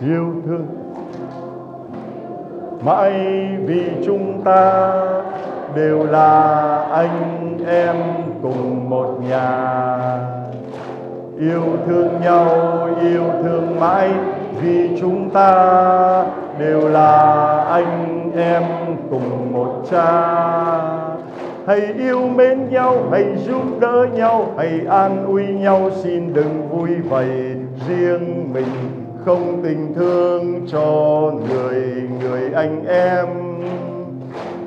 Yêu thương. Mãi vì chúng ta đều là anh em cùng một nhà. Yêu thương nhau, yêu thương mãi vì chúng ta đều là anh em cùng một cha. Hãy yêu mến nhau, hãy giúp đỡ nhau, hãy an ủi nhau. Xin đừng vui vầy riêng mình, không tình thương cho người người anh em.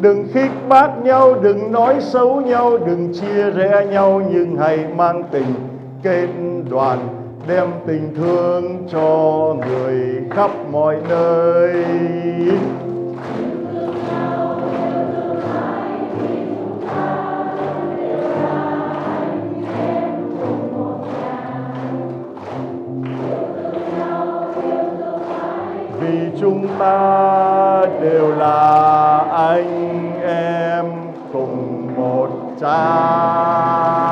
Đừng khích bác nhau, đừng nói xấu nhau, đừng chia rẽ nhau, nhưng hãy mang tình kết đoàn đem tình thương cho người khắp mọi nơi. Vì chúng ta đều là anh em cùng một cha.